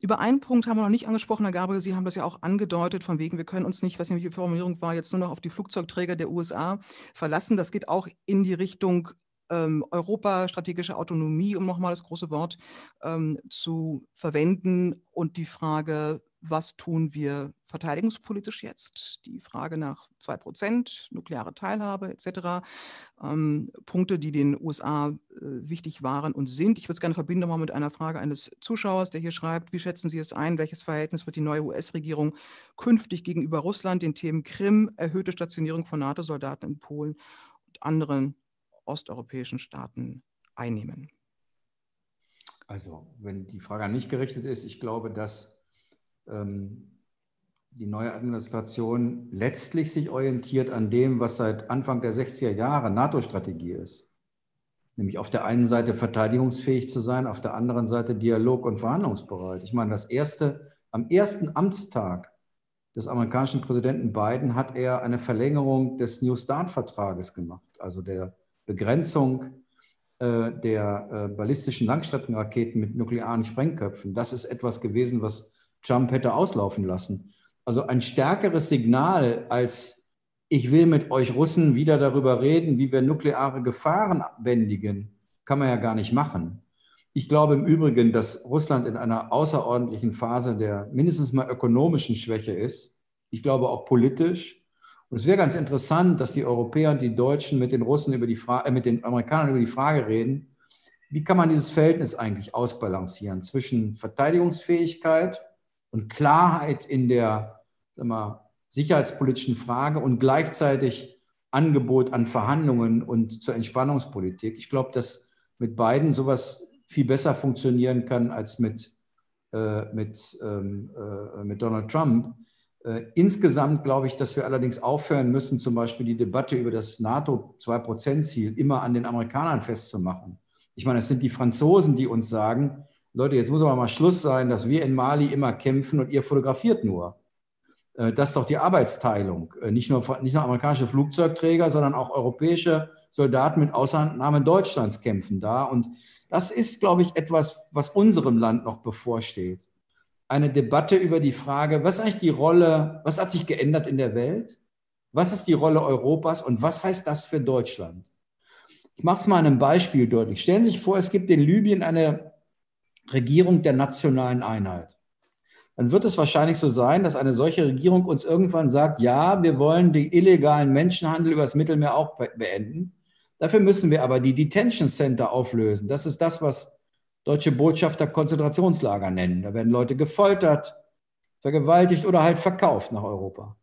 Über einen Punkt haben wir noch nicht angesprochen, Herr Gabriel, Sie haben das ja auch angedeutet, von wegen, wir können uns nicht, was die Formulierung war, jetzt nur noch auf die Flugzeugträger der USA verlassen. Das geht auch in die Richtung ähm, Europa, strategische Autonomie, um nochmal das große Wort ähm, zu verwenden und die Frage, was tun wir verteidigungspolitisch jetzt? Die Frage nach 2 Prozent, nukleare Teilhabe etc. Ähm, Punkte, die den USA äh, wichtig waren und sind. Ich würde es gerne verbinden nochmal mit einer Frage eines Zuschauers, der hier schreibt, wie schätzen Sie es ein, welches Verhältnis wird die neue US-Regierung künftig gegenüber Russland, den Themen Krim, erhöhte Stationierung von NATO-Soldaten in Polen und anderen osteuropäischen Staaten einnehmen? Also, wenn die Frage an mich gerichtet ist, ich glaube, dass ähm, die neue Administration letztlich sich orientiert an dem, was seit Anfang der 60er Jahre NATO-Strategie ist. Nämlich auf der einen Seite verteidigungsfähig zu sein, auf der anderen Seite Dialog- und verhandlungsbereit. Ich meine, das erste, am ersten Amtstag des amerikanischen Präsidenten Biden hat er eine Verlängerung des New Start-Vertrages gemacht, also der Begrenzung äh, der äh, ballistischen Langstreckenraketen mit nuklearen Sprengköpfen. Das ist etwas gewesen, was Trump hätte auslaufen lassen. Also ein stärkeres Signal als ich will mit euch Russen wieder darüber reden, wie wir nukleare Gefahren bändigen, kann man ja gar nicht machen. Ich glaube im Übrigen, dass Russland in einer außerordentlichen Phase der mindestens mal ökonomischen Schwäche ist. Ich glaube auch politisch. Und es wäre ganz interessant, dass die Europäer und die Deutschen mit den Russen über die Frage, äh, mit den Amerikanern über die Frage reden, wie kann man dieses Verhältnis eigentlich ausbalancieren zwischen Verteidigungsfähigkeit und Klarheit in der mal, sicherheitspolitischen Frage und gleichzeitig Angebot an Verhandlungen und zur Entspannungspolitik. Ich glaube, dass mit beiden sowas viel besser funktionieren kann als mit, äh, mit, ähm, äh, mit Donald Trump. Äh, insgesamt glaube ich, dass wir allerdings aufhören müssen, zum Beispiel die Debatte über das NATO-2-Prozent-Ziel immer an den Amerikanern festzumachen. Ich meine, es sind die Franzosen, die uns sagen, Leute, jetzt muss aber mal Schluss sein, dass wir in Mali immer kämpfen und ihr fotografiert nur. Äh, das ist doch die Arbeitsteilung. Äh, nicht nur, nicht nur amerikanische Flugzeugträger, sondern auch europäische Soldaten mit Ausnahme Deutschlands kämpfen da. Und das ist, glaube ich, etwas, was unserem Land noch bevorsteht eine Debatte über die Frage, was ist eigentlich die Rolle, was hat sich geändert in der Welt? Was ist die Rolle Europas und was heißt das für Deutschland? Ich mache es mal an einem Beispiel deutlich. Stellen Sie sich vor, es gibt in Libyen eine Regierung der nationalen Einheit. Dann wird es wahrscheinlich so sein, dass eine solche Regierung uns irgendwann sagt, ja, wir wollen den illegalen Menschenhandel übers Mittelmeer auch beenden. Dafür müssen wir aber die Detention Center auflösen. Das ist das, was deutsche Botschafter Konzentrationslager nennen. Da werden Leute gefoltert, vergewaltigt oder halt verkauft nach Europa.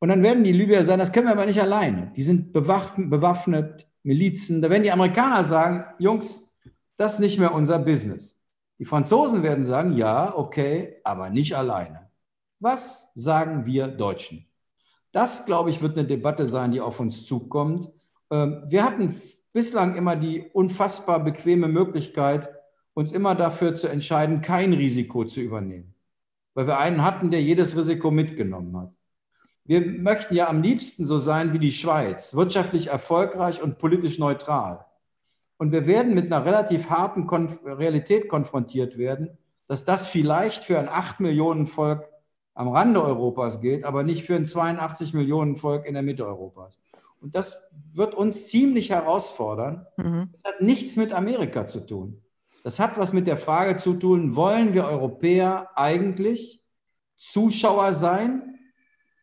Und dann werden die Libyer sagen, das können wir aber nicht alleine. Die sind bewaffnet, Milizen. Da werden die Amerikaner sagen, Jungs, das ist nicht mehr unser Business. Die Franzosen werden sagen, ja, okay, aber nicht alleine. Was sagen wir Deutschen? Das, glaube ich, wird eine Debatte sein, die auf uns zukommt. Ähm, wir hatten bislang immer die unfassbar bequeme Möglichkeit, uns immer dafür zu entscheiden, kein Risiko zu übernehmen. Weil wir einen hatten, der jedes Risiko mitgenommen hat. Wir möchten ja am liebsten so sein wie die Schweiz, wirtschaftlich erfolgreich und politisch neutral. Und wir werden mit einer relativ harten Konf Realität konfrontiert werden, dass das vielleicht für ein 8 Millionen Volk am Rande Europas gilt, aber nicht für ein 82 Millionen Volk in der Mitte Europas. Und das wird uns ziemlich herausfordern. Mhm. Das hat nichts mit Amerika zu tun. Das hat was mit der Frage zu tun, wollen wir Europäer eigentlich Zuschauer sein,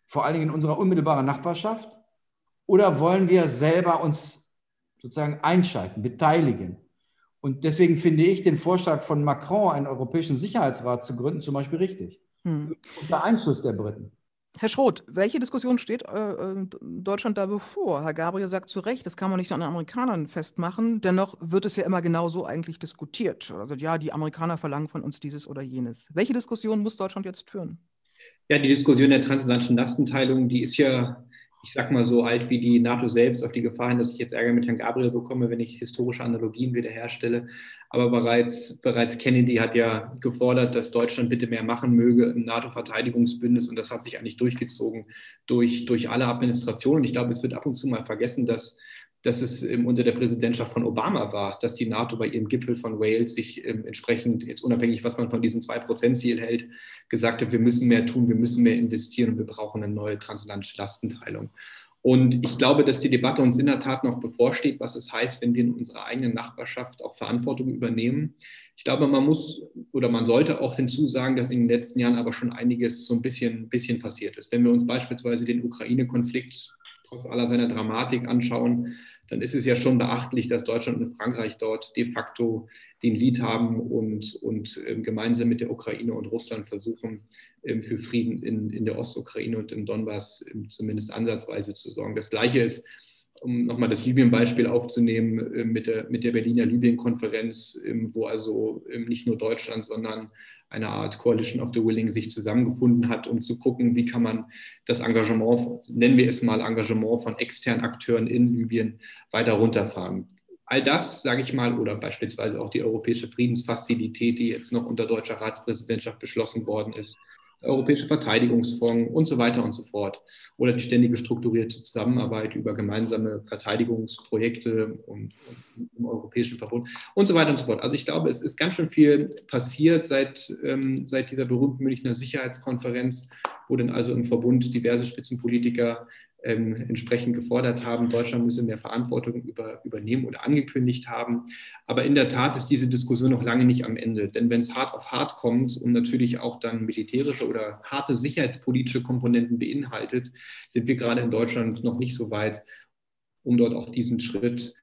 vor allen Dingen in unserer unmittelbaren Nachbarschaft, oder wollen wir selber uns sozusagen einschalten, beteiligen? Und deswegen finde ich den Vorschlag von Macron, einen Europäischen Sicherheitsrat zu gründen, zum Beispiel richtig. Hm. Unter Einschluss der Briten. Herr Schroth, welche Diskussion steht äh, äh, Deutschland da bevor? Herr Gabriel sagt zu Recht, das kann man nicht an den Amerikanern festmachen. Dennoch wird es ja immer genau so eigentlich diskutiert. Also ja, die Amerikaner verlangen von uns dieses oder jenes. Welche Diskussion muss Deutschland jetzt führen? Ja, die Diskussion der transatlantischen Lastenteilung, die ist ja ich sag mal, so alt wie die NATO selbst, auf die Gefahr hin, dass ich jetzt Ärger mit Herrn Gabriel bekomme, wenn ich historische Analogien wiederherstelle. Aber bereits, bereits Kennedy hat ja gefordert, dass Deutschland bitte mehr machen möge im NATO-Verteidigungsbündnis. Und das hat sich eigentlich durchgezogen durch, durch alle Administrationen. Ich glaube, es wird ab und zu mal vergessen, dass dass es unter der Präsidentschaft von Obama war, dass die NATO bei ihrem Gipfel von Wales sich ähm, entsprechend, jetzt unabhängig, was man von diesem 2-Prozent-Ziel hält, gesagt hat, wir müssen mehr tun, wir müssen mehr investieren und wir brauchen eine neue transatlantische Lastenteilung. Und ich glaube, dass die Debatte uns in der Tat noch bevorsteht, was es heißt, wenn wir in unserer eigenen Nachbarschaft auch Verantwortung übernehmen. Ich glaube, man muss oder man sollte auch hinzusagen, dass in den letzten Jahren aber schon einiges so ein bisschen, bisschen passiert ist. Wenn wir uns beispielsweise den Ukraine-Konflikt trotz aller seiner Dramatik anschauen, dann ist es ja schon beachtlich, dass Deutschland und Frankreich dort de facto den Lied haben und, und ähm, gemeinsam mit der Ukraine und Russland versuchen, ähm, für Frieden in, in der Ostukraine und im Donbass ähm, zumindest ansatzweise zu sorgen. Das Gleiche ist, um nochmal das Libyen-Beispiel aufzunehmen, äh, mit, der, mit der Berliner Libyen-Konferenz, ähm, wo also ähm, nicht nur Deutschland, sondern eine Art Coalition of the Willing sich zusammengefunden hat, um zu gucken, wie kann man das Engagement, nennen wir es mal Engagement von externen Akteuren in Libyen weiter runterfahren. All das, sage ich mal, oder beispielsweise auch die Europäische Friedensfazilität, die jetzt noch unter deutscher Ratspräsidentschaft beschlossen worden ist, der Europäische Verteidigungsfonds und so weiter und so fort. Oder die ständige strukturierte Zusammenarbeit über gemeinsame Verteidigungsprojekte und, und im Europäischen Verbund und so weiter und so fort. Also ich glaube, es ist ganz schön viel passiert seit, ähm, seit dieser berühmten Münchner Sicherheitskonferenz, wo dann also im Verbund diverse Spitzenpolitiker ähm, entsprechend gefordert haben, Deutschland müsse mehr Verantwortung über, übernehmen oder angekündigt haben. Aber in der Tat ist diese Diskussion noch lange nicht am Ende. Denn wenn es hart auf hart kommt und natürlich auch dann militärische oder harte sicherheitspolitische Komponenten beinhaltet, sind wir gerade in Deutschland noch nicht so weit, um dort auch diesen Schritt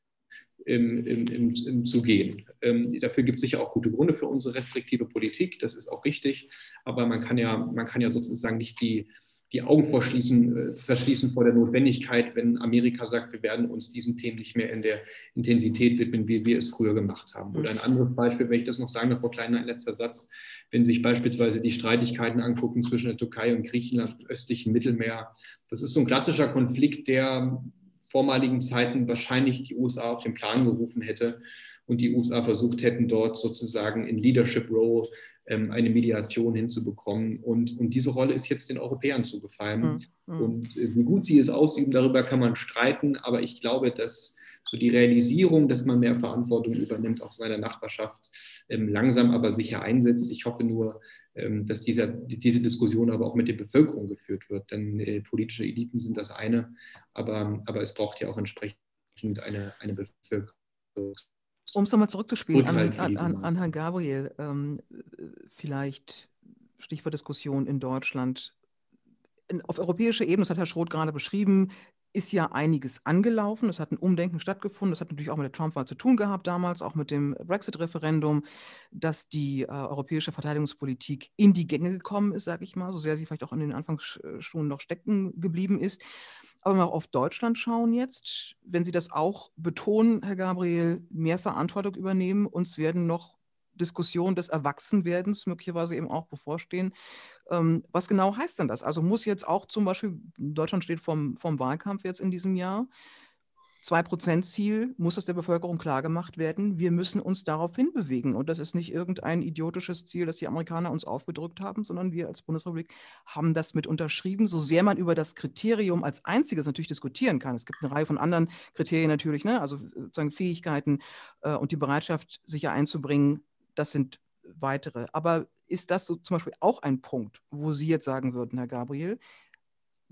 im, im, im, zu gehen. Ähm, dafür gibt es sicher auch gute Gründe für unsere restriktive Politik, das ist auch richtig, aber man kann ja, man kann ja sozusagen nicht die, die Augen verschließen, äh, verschließen vor der Notwendigkeit, wenn Amerika sagt, wir werden uns diesen Themen nicht mehr in der Intensität widmen, wie wir es früher gemacht haben. Oder ein anderes Beispiel, wenn ich das noch sagen darf, Frau Kleiner, ein letzter Satz, wenn Sie sich beispielsweise die Streitigkeiten angucken zwischen der Türkei und Griechenland im östlichen Mittelmeer, das ist so ein klassischer Konflikt, der vormaligen Zeiten wahrscheinlich die USA auf den Plan gerufen hätte und die USA versucht hätten, dort sozusagen in Leadership Role eine Mediation hinzubekommen. Und, und diese Rolle ist jetzt den Europäern zugefallen. Mhm. Und äh, wie gut sie es ausüben, darüber kann man streiten. Aber ich glaube, dass so die Realisierung, dass man mehr Verantwortung übernimmt, auch seiner Nachbarschaft, ähm, langsam aber sicher einsetzt. Ich hoffe nur, ähm, dass dieser, diese Diskussion aber auch mit der Bevölkerung geführt wird. Denn äh, politische Eliten sind das eine, aber, aber es braucht ja auch entsprechend eine, eine Bevölkerung. Um es nochmal zurückzuspielen an, an, an, an, Herrn Gabriel, ähm, vielleicht Stichwort Diskussion in Deutschland. In, auf europäischer Ebene, das hat Herr Schroth gerade beschrieben, ist ja einiges angelaufen. Es hat ein Umdenken stattgefunden. Das hat natürlich auch mit der Trump-Wahl zu tun gehabt, damals auch mit dem Brexit-Referendum, dass die äh, europäische Verteidigungspolitik in die Gänge gekommen ist, sage ich mal, so sehr sie vielleicht auch in den Anfangsstunden noch stecken geblieben ist. Aber mal auf Deutschland schauen jetzt, wenn Sie das auch betonen, Herr Gabriel, mehr Verantwortung übernehmen. Uns werden noch Diskussionen des Erwachsenwerdens möglicherweise eben auch bevorstehen. Ähm, was genau heißt denn das? Also muss jetzt auch zum Beispiel, Deutschland steht vom, vom Wahlkampf jetzt in diesem Jahr, 2-Prozent-Ziel muss es der Bevölkerung klargemacht werden. Wir müssen uns darauf hinbewegen. Und das ist nicht irgendein idiotisches Ziel, das die Amerikaner uns aufgedrückt haben, sondern wir als Bundesrepublik haben das mit unterschrieben. So sehr man über das Kriterium als einziges natürlich diskutieren kann. Es gibt eine Reihe von anderen Kriterien natürlich, ne? also sozusagen Fähigkeiten äh, und die Bereitschaft, sich einzubringen, das sind weitere. Aber ist das so zum Beispiel auch ein Punkt, wo Sie jetzt sagen würden, Herr Gabriel,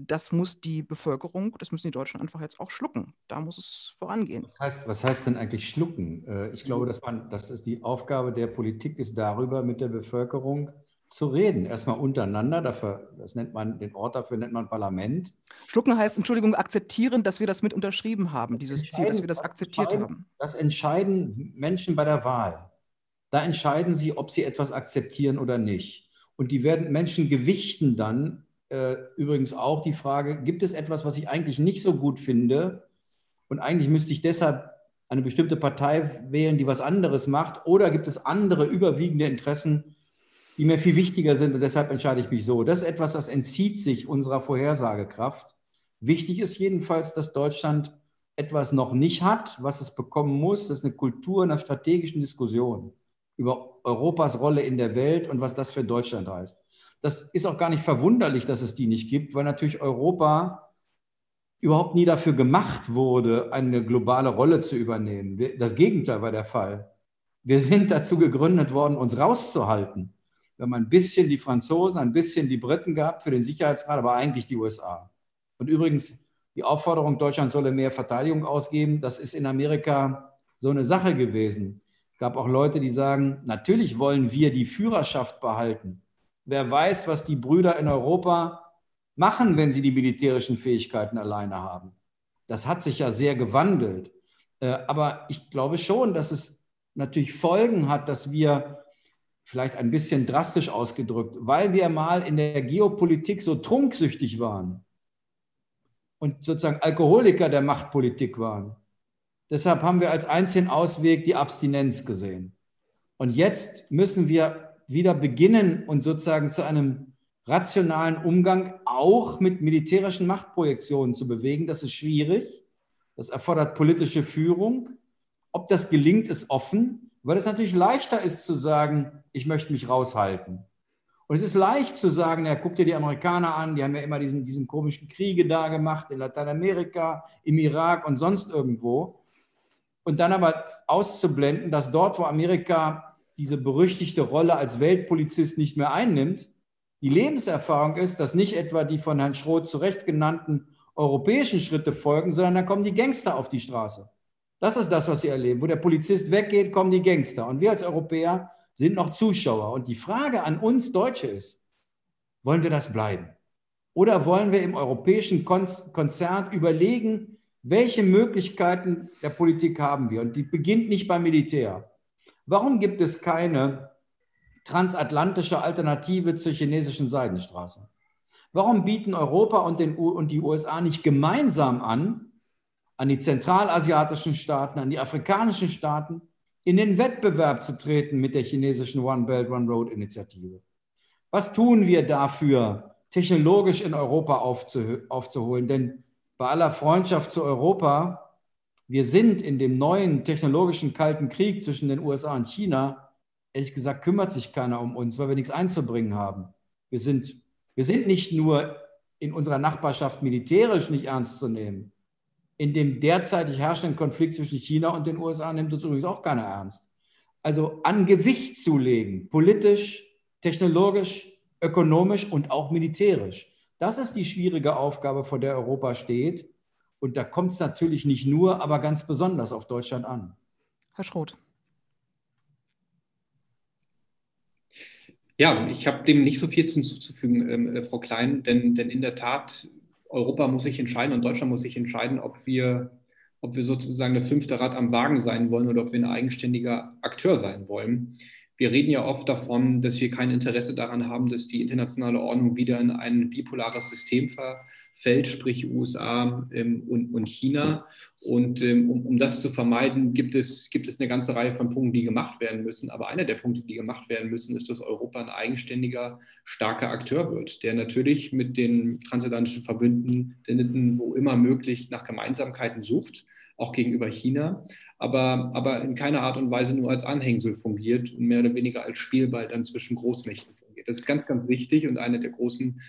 das muss die Bevölkerung, das müssen die Deutschen einfach jetzt auch schlucken. Da muss es vorangehen. Was heißt, was heißt denn eigentlich schlucken? Äh, ich glaube, dass man, dass es die Aufgabe der Politik ist, darüber mit der Bevölkerung zu reden. Erstmal untereinander, dafür, das nennt man, den Ort dafür nennt man Parlament. Schlucken heißt, Entschuldigung, akzeptieren, dass wir das mit unterschrieben haben, dieses Ziel, dass wir das akzeptiert haben. Das entscheiden Menschen bei der Wahl. Da entscheiden sie, ob sie etwas akzeptieren oder nicht. Und die werden Menschen gewichten dann äh, übrigens auch die Frage, gibt es etwas, was ich eigentlich nicht so gut finde und eigentlich müsste ich deshalb eine bestimmte Partei wählen, die was anderes macht oder gibt es andere überwiegende Interessen, die mir viel wichtiger sind und deshalb entscheide ich mich so. Das ist etwas, das entzieht sich unserer Vorhersagekraft. Wichtig ist jedenfalls, dass Deutschland etwas noch nicht hat, was es bekommen muss. Das ist eine Kultur einer strategischen Diskussion über Europas Rolle in der Welt und was das für Deutschland heißt. Das ist auch gar nicht verwunderlich, dass es die nicht gibt, weil natürlich Europa überhaupt nie dafür gemacht wurde, eine globale Rolle zu übernehmen. Das Gegenteil war der Fall. Wir sind dazu gegründet worden, uns rauszuhalten. Wir haben ein bisschen die Franzosen, ein bisschen die Briten gehabt für den Sicherheitsrat, aber eigentlich die USA. Und übrigens, die Aufforderung, Deutschland solle mehr Verteidigung ausgeben, das ist in Amerika so eine Sache gewesen. Es gab auch Leute, die sagen, natürlich wollen wir die Führerschaft behalten. Wer weiß, was die Brüder in Europa machen, wenn sie die militärischen Fähigkeiten alleine haben. Das hat sich ja sehr gewandelt. Äh, aber ich glaube schon, dass es natürlich Folgen hat, dass wir vielleicht ein bisschen drastisch ausgedrückt, weil wir mal in der Geopolitik so trunksüchtig waren und sozusagen Alkoholiker der Machtpolitik waren. Deshalb haben wir als einzigen Ausweg die Abstinenz gesehen. Und jetzt müssen wir wieder beginnen und sozusagen zu einem rationalen Umgang auch mit militärischen Machtprojektionen zu bewegen. Das ist schwierig. Das erfordert politische Führung. Ob das gelingt, ist offen. Weil es natürlich leichter ist zu sagen, ich möchte mich raushalten. Und es ist leicht zu sagen, ja, guck dir die Amerikaner an, die haben ja immer diesen, diesen komischen Kriege da gemacht, in Lateinamerika, im Irak und sonst irgendwo. Und dann aber auszublenden, dass dort, wo Amerika diese berüchtigte Rolle als Weltpolizist nicht mehr einnimmt, die Lebenserfahrung ist, dass nicht etwa die von Herrn Schroth zu Recht genannten europäischen Schritte folgen, sondern dann kommen die Gangster auf die Straße. Das ist das, was sie erleben. Wo der Polizist weggeht, kommen die Gangster. Und wir als Europäer sind noch Zuschauer. Und die Frage an uns Deutsche ist, wollen wir das bleiben? Oder wollen wir im europäischen Konzert überlegen, welche Möglichkeiten der Politik haben wir? Und die beginnt nicht beim Militär. Warum gibt es keine transatlantische Alternative zur chinesischen Seidenstraße? Warum bieten Europa und, den, und die USA nicht gemeinsam an, an die zentralasiatischen Staaten, an die afrikanischen Staaten, in den Wettbewerb zu treten mit der chinesischen One Belt, One Road Initiative. Was tun wir dafür, technologisch in Europa aufzuholen? Denn bei aller Freundschaft zu Europa, wir sind in dem neuen technologischen Kalten Krieg zwischen den USA und China, ehrlich gesagt, kümmert sich keiner um uns, weil wir nichts einzubringen haben. Wir sind, wir sind nicht nur in unserer Nachbarschaft militärisch nicht ernst zu nehmen, in dem derzeitig herrschenden Konflikt zwischen China und den USA nimmt uns übrigens auch keiner ernst. Also an Gewicht zulegen, politisch, technologisch, ökonomisch und auch militärisch. Das ist die schwierige Aufgabe, vor der Europa steht. Und da kommt es natürlich nicht nur, aber ganz besonders auf Deutschland an. Herr Schroth. Ja, ich habe dem nicht so viel hinzuzufügen, ähm, äh, Frau Klein, denn, denn in der Tat Europa muss sich entscheiden und Deutschland muss sich entscheiden, ob wir, ob wir sozusagen der fünfte Rad am Wagen sein wollen oder ob wir ein eigenständiger Akteur sein wollen. Wir reden ja oft davon, dass wir kein Interesse daran haben, dass die internationale Ordnung wieder in ein bipolares System ver, Feld, sprich USA ähm, und, und, China. Und ähm, um, um, das zu vermeiden, gibt es, gibt es eine ganze Reihe von Punkten, die gemacht werden müssen. Aber einer der Punkte, die gemacht werden müssen, ist, dass Europa ein eigenständiger, starker Akteur wird, der natürlich mit den transatlantischen Verbündeten, wo immer möglich, nach Gemeinsamkeiten sucht, auch gegenüber China, aber, aber in keiner Art und Weise nur als Anhängsel fungiert und mehr oder weniger als Spielball dann zwischen Großmächten fungiert. Das ist ganz, ganz wichtig und eine der großen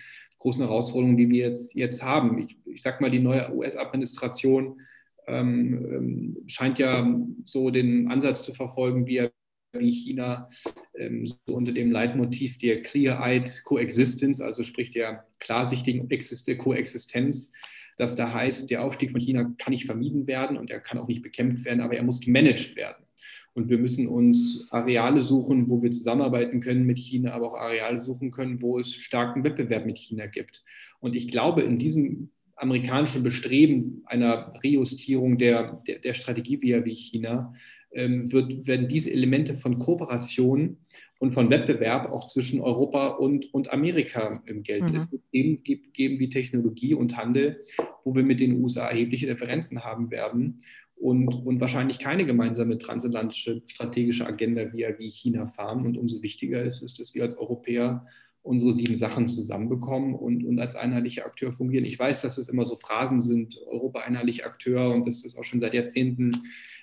großen Herausforderungen, die wir jetzt, jetzt haben. Ich, ich sage mal, die neue US-Administration ähm, ähm, scheint ja so den Ansatz zu verfolgen, wie, wie China ähm, so unter dem Leitmotiv der Clear-Eyed Coexistence, also sprich der klarsichtigen Koexistenz, dass da heißt, der Aufstieg von China kann nicht vermieden werden und er kann auch nicht bekämpft werden, aber er muss gemanagt werden. Und wir müssen uns Areale suchen, wo wir zusammenarbeiten können mit China, aber auch Areale suchen können, wo es starken Wettbewerb mit China gibt. Und ich glaube, in diesem amerikanischen Bestreben einer Rejustierung der, der, der Strategie via wie China ähm, wird, werden diese Elemente von Kooperation und von Wettbewerb auch zwischen Europa und, und Amerika im Geld. Mhm. Es wird Themen geben wie Technologie und Handel, wo wir mit den USA erhebliche Differenzen haben werden und, und wahrscheinlich keine gemeinsame transatlantische strategische Agenda via wie China fahren. Und umso wichtiger ist es, dass wir als Europäer unsere sieben Sachen zusammenbekommen und, und als einheitlicher Akteur fungieren. Ich weiß, dass es immer so Phrasen sind, Europa einheitlicher Akteur und das ist auch schon seit Jahrzehnten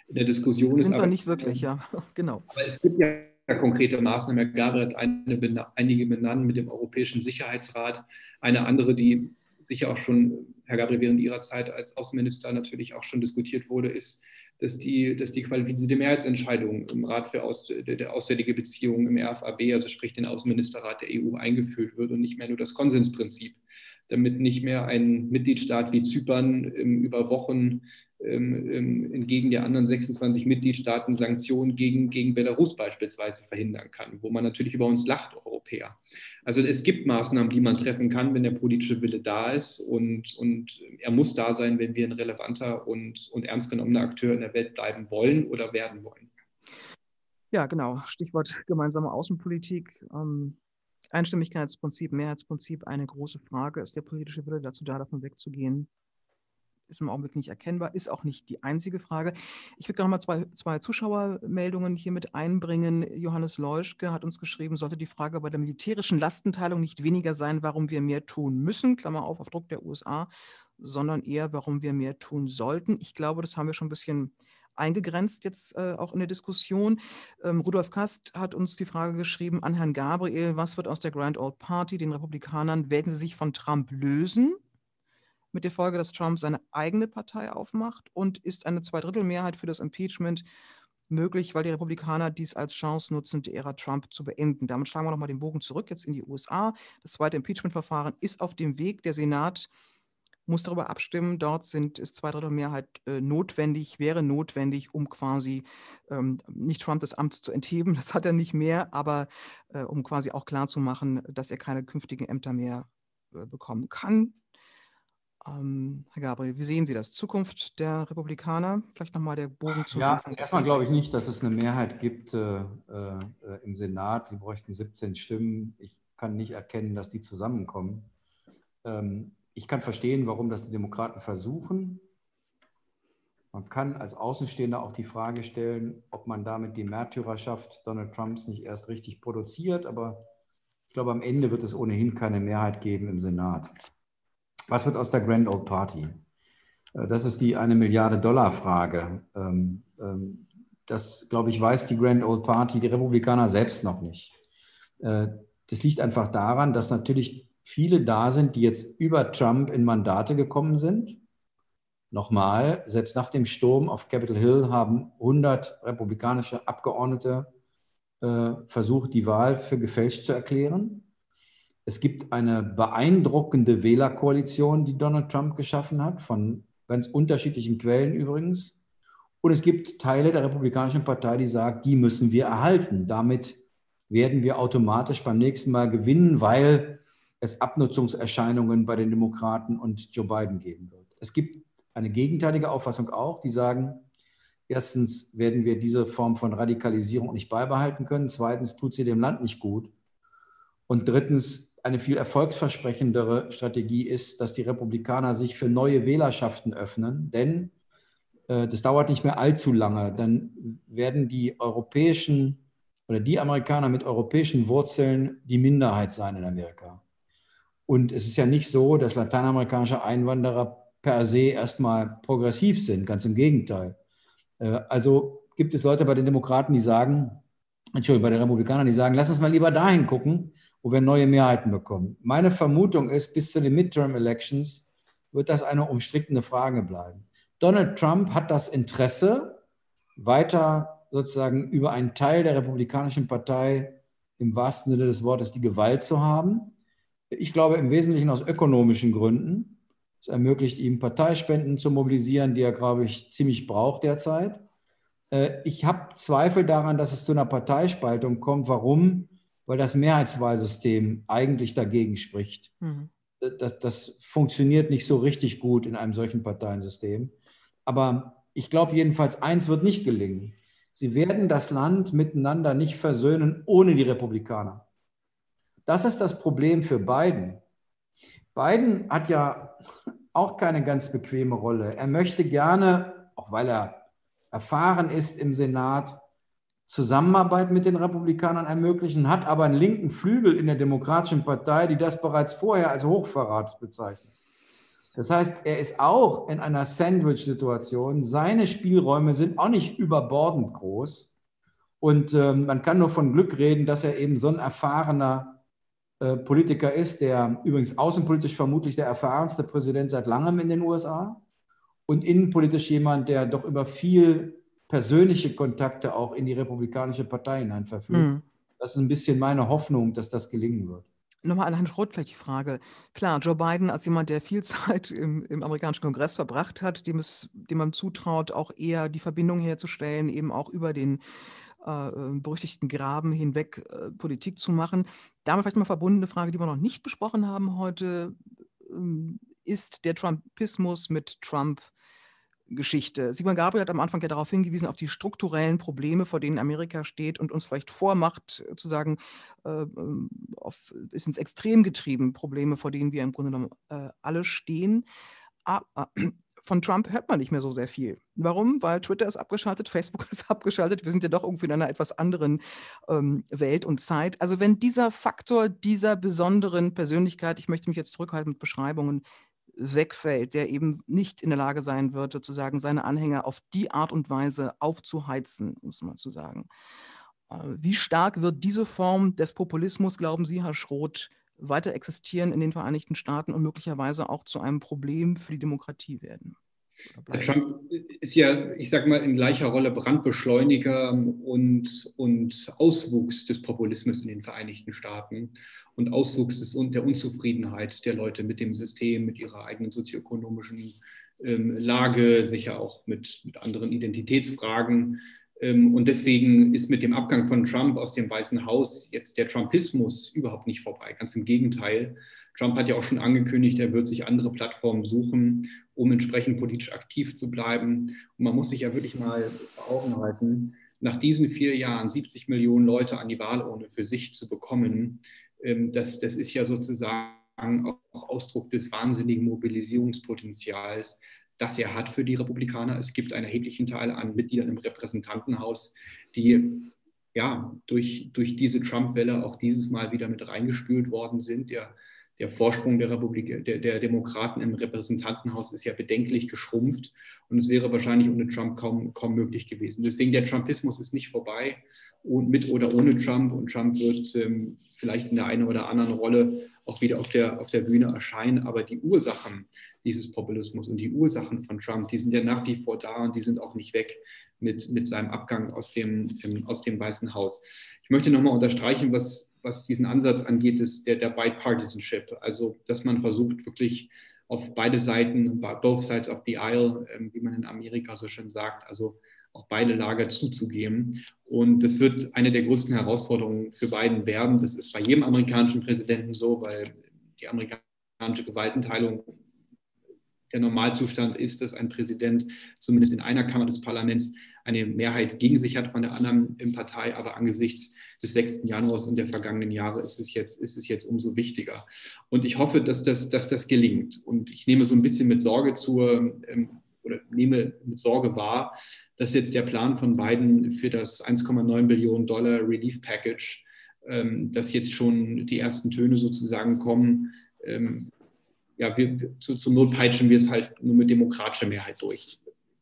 in der Diskussion. Sind ist, wir aber, nicht wirklich, ja, [LAUGHS] genau. Aber es gibt ja konkrete Maßnahmen. Herr Gabriel hat eine, einige benannt mit dem Europäischen Sicherheitsrat. Eine andere, die sicher auch schon, Herr Gabriel, während Ihrer Zeit als Außenminister natürlich auch schon diskutiert wurde, ist, dass die, dass die qualifizierte Mehrheitsentscheidung im Rat für Aus, der, der Auswärtige Beziehungen im RFAB, also sprich den Außenministerrat der EU, eingeführt wird und nicht mehr nur das Konsensprinzip, damit nicht mehr ein Mitgliedstaat wie Zypern über Wochen ähm, ähm, entgegen der anderen 26 Mitgliedstaaten Sanktionen gegen, gegen Belarus beispielsweise verhindern kann, wo man natürlich über uns lacht, Europäer. Also es gibt Maßnahmen, die man treffen kann, wenn der politische Wille da ist und, und er muss da sein, wenn wir ein relevanter und, und ernst genommener Akteur in der Welt bleiben wollen oder werden wollen. Ja, genau. Stichwort gemeinsame Außenpolitik. Ähm, Einstimmigkeitsprinzip, Mehrheitsprinzip, eine große Frage. Ist der politische Wille dazu da, davon wegzugehen? Ist im Augenblick nicht erkennbar, ist auch nicht die einzige Frage. Ich würde gerne mal zwei, zwei Zuschauermeldungen hier mit einbringen. Johannes Leuschke hat uns geschrieben, sollte die Frage bei der militärischen Lastenteilung nicht weniger sein, warum wir mehr tun müssen, Klammer auf, auf Druck der USA, sondern eher, warum wir mehr tun sollten. Ich glaube, das haben wir schon ein bisschen eingegrenzt jetzt äh, auch in der Diskussion. Ähm, Rudolf Kast hat uns die Frage geschrieben an Herrn Gabriel, was wird aus der Grand Old Party, den Republikanern, werden sie sich von Trump lösen? Mit der Folge, dass Trump seine eigene Partei aufmacht und ist eine Zweidrittelmehrheit für das Impeachment möglich, weil die Republikaner dies als Chance nutzen, die Ära Trump zu beenden. Damit schlagen wir nochmal den Bogen zurück jetzt in die USA. Das zweite Impeachment-Verfahren ist auf dem Weg. Der Senat muss darüber abstimmen. Dort sind, ist Zweidrittelmehrheit äh, notwendig, wäre notwendig, um quasi ähm, nicht Trump des Amts zu entheben. [LAUGHS] Das hat er nicht mehr, aber äh, um quasi auch klarzumachen, dass er keine künftigen Ämter mehr äh, bekommen kann. Ähm, Herr Gabriel, wie sehen Sie das? Zukunft der Republikaner? Vielleicht nochmal der Bogen zum Ja, Anfang erstmal glaube ich nicht, dass es eine Mehrheit gibt äh, äh, im Senat. Sie bräuchten 17 Stimmen. Ich kann nicht erkennen, dass die zusammenkommen. Ähm, ich kann verstehen, warum das die Demokraten versuchen. Man kann als Außenstehender auch die Frage stellen, ob man damit die Märtyrerschaft Donald Trumps nicht erst richtig produziert. Aber ich glaube, am Ende wird es ohnehin keine Mehrheit geben im Senat. Was wird aus der Grand Old Party? Äh, das ist die eine Milliarde Dollar Frage. Ähm, ähm, das, glaube ich, weiß die Grand Old Party, die Republikaner selbst noch nicht. Äh, das liegt einfach daran, dass natürlich viele da sind, die jetzt über Trump in Mandate gekommen sind. Nochmal, selbst nach dem Sturm auf Capitol Hill haben 100 republikanische Abgeordnete äh, versucht, die Wahl für gefälscht zu erklären. Es gibt eine beeindruckende Wählerkoalition, die Donald Trump geschaffen hat, von ganz unterschiedlichen Quellen übrigens. Und es gibt Teile der Republikanischen Partei, die sagen, die müssen wir erhalten. Damit werden wir automatisch beim nächsten Mal gewinnen, weil es Abnutzungserscheinungen bei den Demokraten und Joe Biden geben wird. Es gibt eine gegenteilige Auffassung auch, die sagen, erstens werden wir diese Form von Radikalisierung nicht beibehalten können, zweitens tut sie dem Land nicht gut und drittens eine viel erfolgsversprechendere Strategie ist, dass die Republikaner sich für neue Wählerschaften öffnen, denn äh, das dauert nicht mehr allzu lange. Dann werden die europäischen oder die Amerikaner mit europäischen Wurzeln die Minderheit sein in Amerika. Und es ist ja nicht so, dass lateinamerikanische Einwanderer per se erstmal progressiv sind, ganz im Gegenteil. Äh, also gibt es Leute bei den Demokraten, die sagen, Entschuldigung, bei den Republikanern, die sagen, lass uns mal lieber dahin gucken, wo wir neue Mehrheiten bekommen. Meine Vermutung ist, bis zu den Midterm-Elections wird das eine umstrittene Frage bleiben. Donald Trump hat das Interesse, weiter sozusagen über einen Teil der Republikanischen Partei im wahrsten Sinne des Wortes die Gewalt zu haben. Ich glaube im Wesentlichen aus ökonomischen Gründen. Es ermöglicht ihm, Parteispenden zu mobilisieren, die er, glaube ich, ziemlich braucht derzeit. Äh, ich habe Zweifel daran, dass es zu einer Parteispaltung kommt. Warum? Weil das Mehrheitswahlsystem eigentlich dagegen spricht. Mhm. Das, das funktioniert nicht so richtig gut in einem solchen Parteiensystem. Aber ich glaube jedenfalls, eins wird nicht gelingen. Sie werden das Land miteinander nicht versöhnen ohne die Republikaner. Das ist das Problem für Biden. Biden hat ja auch keine ganz bequeme Rolle. Er möchte gerne, auch weil er erfahren ist im Senat, Zusammenarbeit mit den Republikanern ermöglichen, hat aber einen linken Flügel in der Demokratischen Partei, die das bereits vorher als Hochverrat bezeichnet. Das heißt, er ist auch in einer Sandwich-Situation. Seine Spielräume sind auch nicht überbordend groß. Und äh, man kann nur von Glück reden, dass er eben so ein erfahrener äh, Politiker ist, der übrigens außenpolitisch vermutlich der erfahrenste Präsident seit langem in den USA und innenpolitisch jemand, der doch über viel persönliche Kontakte auch in die Republikanische Partei hinein verfügt. Mhm. Das ist ein bisschen meine Hoffnung, dass das gelingen wird. Nochmal an Herrn vielleicht die Frage. Klar, Joe Biden als jemand, der viel [LAUGHS] Zeit im, im amerikanischen Kongress verbracht hat, dem, es, dem man zutraut, auch eher die Verbindung herzustellen, eben auch über den äh, berüchtigten Graben hinweg äh, Politik zu machen. Damit vielleicht mal verbundene Frage, die wir noch nicht besprochen haben heute. Ähm, ist der Trumpismus mit Trump Geschichte. Simon Gabriel hat am Anfang ja darauf hingewiesen, auf die strukturellen Probleme, vor denen Amerika steht und uns vielleicht vormacht, äh, zu sagen, äh, ähm, ist ins Extrem getrieben, Probleme, vor denen wir im Grunde genommen äh, alle stehen. Aber von Trump hört man nicht mehr so sehr viel. Warum? Weil Twitter ist abgeschaltet, [LAUGHS] Facebook ist abgeschaltet. Wir sind ja doch irgendwie in einer etwas anderen ähm, Welt und Zeit. Also wenn dieser Faktor dieser besonderen Persönlichkeit, ich möchte mich jetzt zurückhalten mit Beschreibungen, wegfällt, der eben nicht in der Lage sein wird, sozusagen seine Anhänger auf die Art und Weise aufzuheizen, muss man zu sagen. Äh, wie stark wird diese Form des Populismus, glauben Sie, Herr Schroth, weiter existieren in den Vereinigten Staaten und möglicherweise auch zu einem Problem für die Demokratie werden? Trump ist ja, ich sage mal, in gleicher Rolle Brandbeschleuniger und, und Auswuchs des Populismus in den Vereinigten Staaten und Auswuchs des, der Unzufriedenheit der Leute mit dem System, mit ihrer eigenen sozioökonomischen ähm, Lage, sicher auch mit, mit anderen Identitätsfragen. Ähm, und deswegen ist mit dem Abgang von Trump aus dem Weißen Haus jetzt der Trumpismus überhaupt nicht vorbei. Ganz im Gegenteil. Trump hat ja auch schon angekündigt, er wird sich andere Plattformen suchen, um entsprechend politisch aktiv zu bleiben. Und man muss sich ja wirklich mal vor Augen halten, nach diesen vier Jahren 70 Millionen Leute an die Wahlurne für sich zu bekommen, ähm, das, das ist ja sozusagen auch Ausdruck des wahnsinnigen Mobilisierungspotenzials, das er hat für die Republikaner. Es gibt einen erheblichen Teil an Mitgliedern im Repräsentantenhaus, die ja durch, durch diese Trump-Welle auch dieses Mal wieder mit reingespült worden sind. Der der Vorsprung der Republik, der, der, Demokraten im Repräsentantenhaus ist ja bedenklich geschrumpft und es wäre wahrscheinlich ohne Trump kaum, kaum möglich gewesen. Deswegen der Trumpismus ist nicht vorbei, und mit oder ohne Trump und Trump wird ähm, vielleicht in der einen oder anderen Rolle auch wieder auf der, auf der Bühne erscheinen, aber die Ursachen dieses Populismus und die Ursachen von Trump, die sind ja nach wie vor da und die sind auch nicht weg mit, mit seinem Abgang aus dem, aus dem Weißen Haus. Ich möchte nochmal unterstreichen, was was diesen Ansatz angeht, ist der, der Bipartisanship. Also, dass man versucht, wirklich auf beide Seiten, both sides of the aisle, ähm, wie man in Amerika so schön sagt, also auch beide Lager zuzugeben. Und das wird eine der größten Herausforderungen für Biden werden. Das ist bei jedem amerikanischen Präsidenten so, weil die amerikanische Gewaltenteilung der Normalzustand ist, dass ein Präsident zumindest in einer Kammer des Parlaments eine Mehrheit gegen sich hat von der anderen Partei, aber angesichts des 6. Januars und der vergangenen Jahre ist es jetzt, ist es jetzt umso wichtiger. Und ich hoffe, dass das, dass das gelingt. Und ich nehme so ein bisschen mit Sorge zur, ähm, oder nehme mit Sorge wahr, dass jetzt der Plan von Biden für das 1,9 Billionen Dollar Relief Package, ähm, dass jetzt schon die ersten Töne sozusagen kommen, ähm, ja, wir, zu, zum Not peitschen wir es halt nur mit demokratischer Mehrheit durch.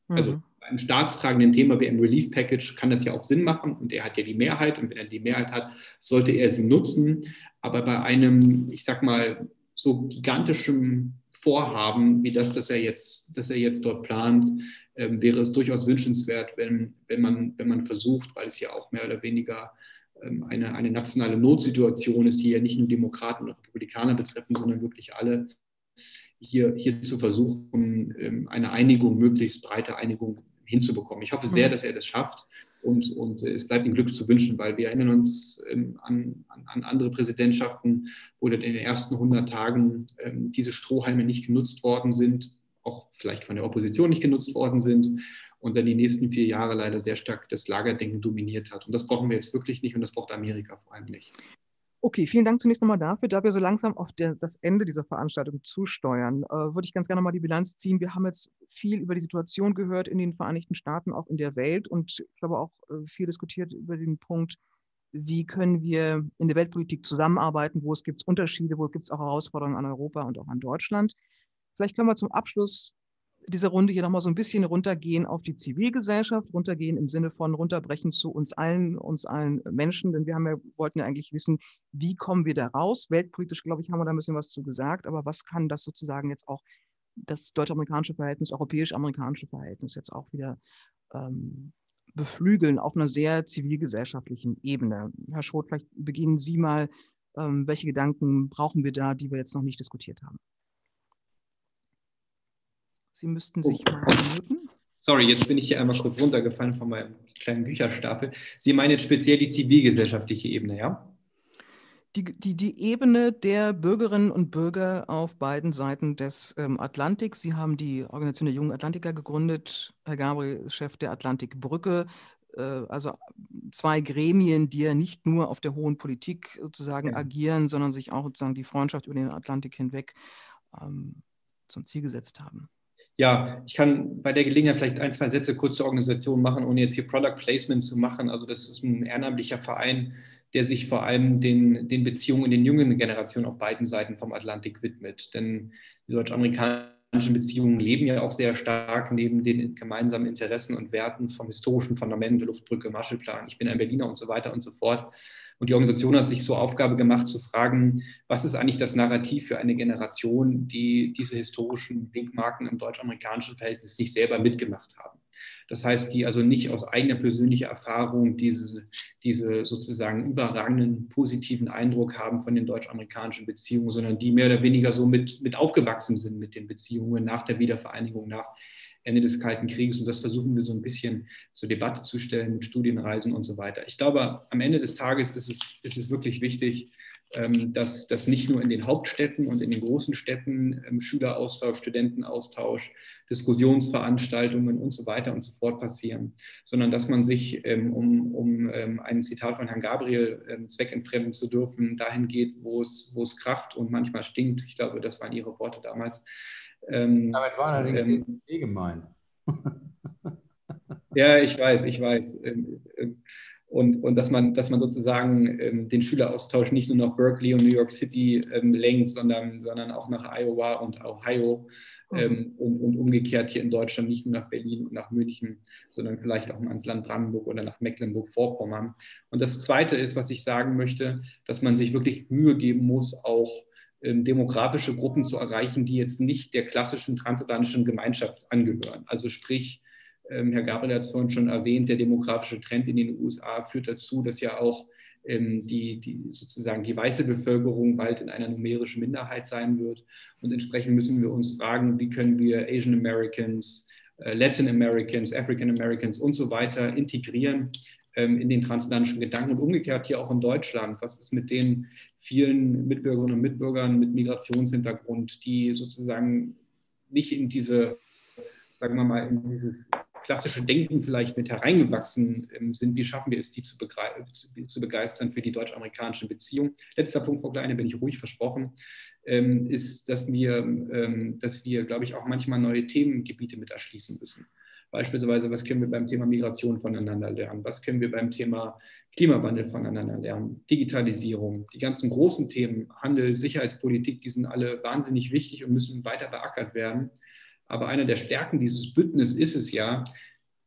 Also einem staatstragenden Thema wie ein Relief Package kann das ja auch Sinn machen und er hat ja die Mehrheit und wenn er die Mehrheit hat, sollte er sie nutzen. Aber bei einem, ich sag mal, so gigantischem Vorhaben wie das, das er jetzt, das er jetzt dort plant, ähm, wäre es durchaus wünschenswert, wenn, wenn, man, wenn man versucht, weil es ja auch mehr oder weniger ähm, eine, eine nationale Notsituation ist, die ja nicht nur Demokraten und Republikaner betreffen, sondern wirklich alle, hier, hier zu versuchen, ähm, eine Einigung, möglichst breite Einigung hinzubekommen. Ich hoffe sehr, mhm. dass er das schafft und, und es bleibt ihm Glück zu wünschen, weil wir erinnern uns ähm, an, an, andere Präsidentschaften, wo in den ersten 100 Tagen ähm, diese Strohhalme nicht genutzt worden sind, auch vielleicht von der Opposition nicht genutzt worden sind. und dann die nächsten vier Jahre leider sehr stark das Lagerdenken dominiert hat. Und das brauchen wir jetzt wirklich nicht und das braucht Amerika vor allem nicht. Okay, vielen Dank zunächst nochmal dafür. Da wir so langsam auf der, das Ende dieser Veranstaltung zusteuern, äh, würde ich ganz gerne nochmal die Bilanz ziehen. Wir haben jetzt viel über die Situation gehört in den Vereinigten Staaten, auch in der Welt und ich glaube auch äh, viel diskutiert über den Punkt, wie können wir in der Weltpolitik zusammenarbeiten, wo es gibt Unterschiede, wo gibt es auch Herausforderungen an Europa und auch an Deutschland. Vielleicht können wir zum Abschluss dieser Runde hier nochmal so ein bisschen runtergehen auf die Zivilgesellschaft, runtergehen im Sinne von runterbrechen zu uns allen, uns allen Menschen, denn wir haben ja, wollten ja eigentlich wissen, wie kommen wir da raus? Weltpolitisch, glaube ich, haben wir da ein bisschen was zu gesagt, aber was kann das sozusagen jetzt auch das deutsch-amerikanische Verhältnis, europäisch-amerikanische Verhältnis jetzt auch wieder ähm, beflügeln auf einer sehr zivilgesellschaftlichen Ebene? Herr Schroth, vielleicht beginnen Sie mal, ähm, welche Gedanken brauchen wir da, die wir jetzt noch nicht diskutiert haben? Sie müssten sich oh. mal muten. Sorry, jetzt bin ich hier einmal kurz runtergefallen von meinem kleinen Bücherstapel. Sie meinen jetzt speziell die zivilgesellschaftliche Ebene, ja? Die, die, die Ebene der Bürgerinnen und Bürger auf beiden Seiten des ähm, Atlantiks. Sie haben die Organisation der Jungen Atlantiker gegründet. Herr Gabriel, Chef der Atlantikbrücke. Äh, also zwei Gremien, die ja nicht nur auf der hohen Politik sozusagen ja. agieren, sondern sich auch sozusagen die Freundschaft über den Atlantik hinweg ähm, zum Ziel gesetzt haben. Ja, ich kann bei der Gelegenheit vielleicht ein, zwei Sätze kurz zur Organisation machen, ohne jetzt hier Product Placement zu machen. Also das ist ein ehrenamtlicher Verein, der sich vor allem den, den Beziehungen in den jungen Generationen auf beiden Seiten vom Atlantik widmet. Denn die deutsch-amerikanischen Beziehungen leben ja auch sehr stark neben den gemeinsamen Interessen und Werten vom historischen Fundament, Luftbrücke, Marshallplan, ich bin ein Berliner und so weiter und so fort und die Organisation hat sich zur Aufgabe gemacht, zu fragen, was ist eigentlich das Narrativ für eine Generation, die diese historischen Wegmarken im deutsch-amerikanischen Verhältnis nicht selber mitgemacht haben. Das heißt, die also nicht aus eigener persönlicher Erfahrung diese, diese sozusagen überragenden positiven Eindruck haben von den deutsch-amerikanischen Beziehungen, sondern die mehr oder weniger so mit, mit aufgewachsen sind mit den Beziehungen nach der Wiedervereinigung, nach Ende des Kalten Krieges. Und das versuchen wir so ein bisschen zur Debatte zu stellen mit Studienreisen und so weiter. Ich glaube, am Ende des Tages ist es, ist es wirklich wichtig, dass, dass nicht nur in den Hauptstädten und in den großen Städten ähm, Schüleraustausch, Studentenaustausch, Diskussionsveranstaltungen und so weiter und so fort passieren, sondern dass man sich, ähm, um, um ein Zitat von Herrn Gabriel zweckentfremden zu dürfen, dahin geht, wo es, wo es kracht und manchmal stinkt. Ich glaube, das waren Ihre Worte damals. Ähm, Damit war allerdings ähm, eh gemein. ja, ich weiß, ich weiß. Ähm, ähm, und, und dass, man, dass man sozusagen ähm, den Schüleraustausch nicht nur nach Berkeley und New York City ähm, lenkt, sondern, sondern auch nach Iowa und Ohio mhm. und, und, umgekehrt hier in Deutschland nicht nur nach Berlin und nach München, sondern vielleicht auch mal ins Land Brandenburg oder nach Mecklenburg-Vorpommern. Und das Zweite ist, was ich sagen möchte, dass man sich wirklich Mühe geben muss, auch ähm, demografische Gruppen zu erreichen, die jetzt nicht der klassischen transatlantischen Gemeinschaft angehören. Also sprich, ähm, Herr Gabriel hat es vorhin schon erwähnt, der demografische Trend in den USA führt dazu, dass ja auch ähm, die, die sozusagen die weiße Bevölkerung bald in einer numerischen Minderheit sein wird. Und entsprechend müssen wir uns fragen, wie können wir Asian Americans, äh, Latin Americans, African Americans und so weiter integrieren ähm, in den transatlantischen Gedanken und umgekehrt hier auch in Deutschland. Was ist mit den vielen Mitbürgerinnen und Mitbürgern mit Migrationshintergrund, die sozusagen nicht in diese, sagen wir mal, in dieses klassische Denken vielleicht mit hereingewachsen ähm, sind. Wie schaffen wir es, die zu, zu begeistern für die deutsch-amerikanische Beziehung? Letzter Punkt, Frau Kleine, bin ich ruhig versprochen, ähm, ist, dass wir, dass wir, glaube ich, auch manchmal neue Themengebiete mit erschließen müssen. Beispielsweise, was können wir beim Thema Migration voneinander lernen? Was können wir beim Thema Klimawandel voneinander lernen? Digitalisierung, die ganzen großen Themen, Handel, Sicherheitspolitik, die sind alle wahnsinnig wichtig und müssen weiter beackert werden. Aber eine der Stärken dieses Bündnisses ist es ja,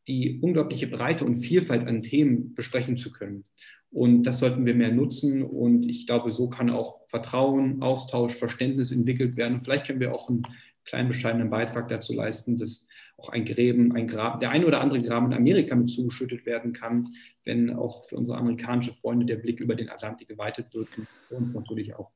die unglaubliche Breite und Vielfalt an Themen besprechen zu können. Und das sollten wir mehr nutzen. Und ich glaube, so kann auch Vertrauen, Austausch, Verständnis entwickelt werden. Vielleicht können wir auch einen kleinen bescheidenen Beitrag dazu leisten, dass auch ein Gräben, ein Graben, der ein oder andere Graben in Amerika mit zugeschüttet werden kann, wenn auch für unsere amerikanischen Freunde der Blick über den Atlantik geweitet wird und natürlich auch.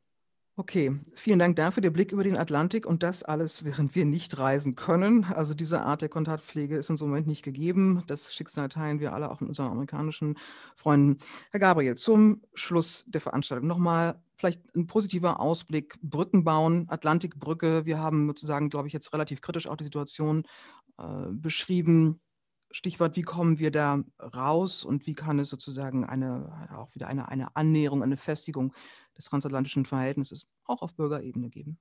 Okay, vielen Dank dafür. Der Blick über den Atlantik und das alles, während wir nicht reisen können. Also diese Art der Kontaktpflege ist uns im Moment nicht gegeben. Das Schicksal teilen wir alle auch mit unseren amerikanischen Freunden. Herr Gabriel, zum Schluss der Veranstaltung nochmal vielleicht ein positiver Ausblick. Brücken bauen, Atlantikbrücke. Wir haben sozusagen, glaube ich, jetzt relativ kritisch auch die Situation äh, beschrieben. Stichwort, wie kommen wir da raus und wie kann es sozusagen eine, auch wieder eine, eine Annäherung, eine Festigung des transatlantischen Verhältnisses auch auf Bürgerebene geben?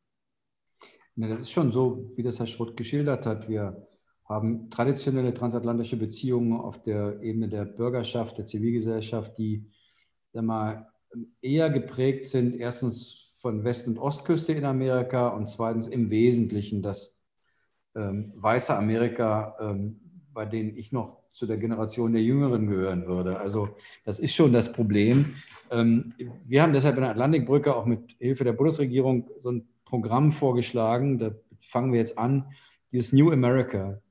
Ja, das ist schon so, wie das Herr Schrott geschildert hat. Wir haben traditionelle transatlantische Beziehungen auf der Ebene der Bürgerschaft, der Zivilgesellschaft, die sag mal, eher geprägt sind, erstens von West- und Ostküste in Amerika und zweitens im Wesentlichen das ähm, weiße Amerika, ähm, bei denen ich noch zu der Generation der Jüngeren gehören würde. Also das ist schon das Problem. Ähm, wir haben deshalb in der Atlantikbrücke auch mit Hilfe der Bundesregierung so ein Programm vorgeschlagen. Da fangen wir jetzt an, dieses New America.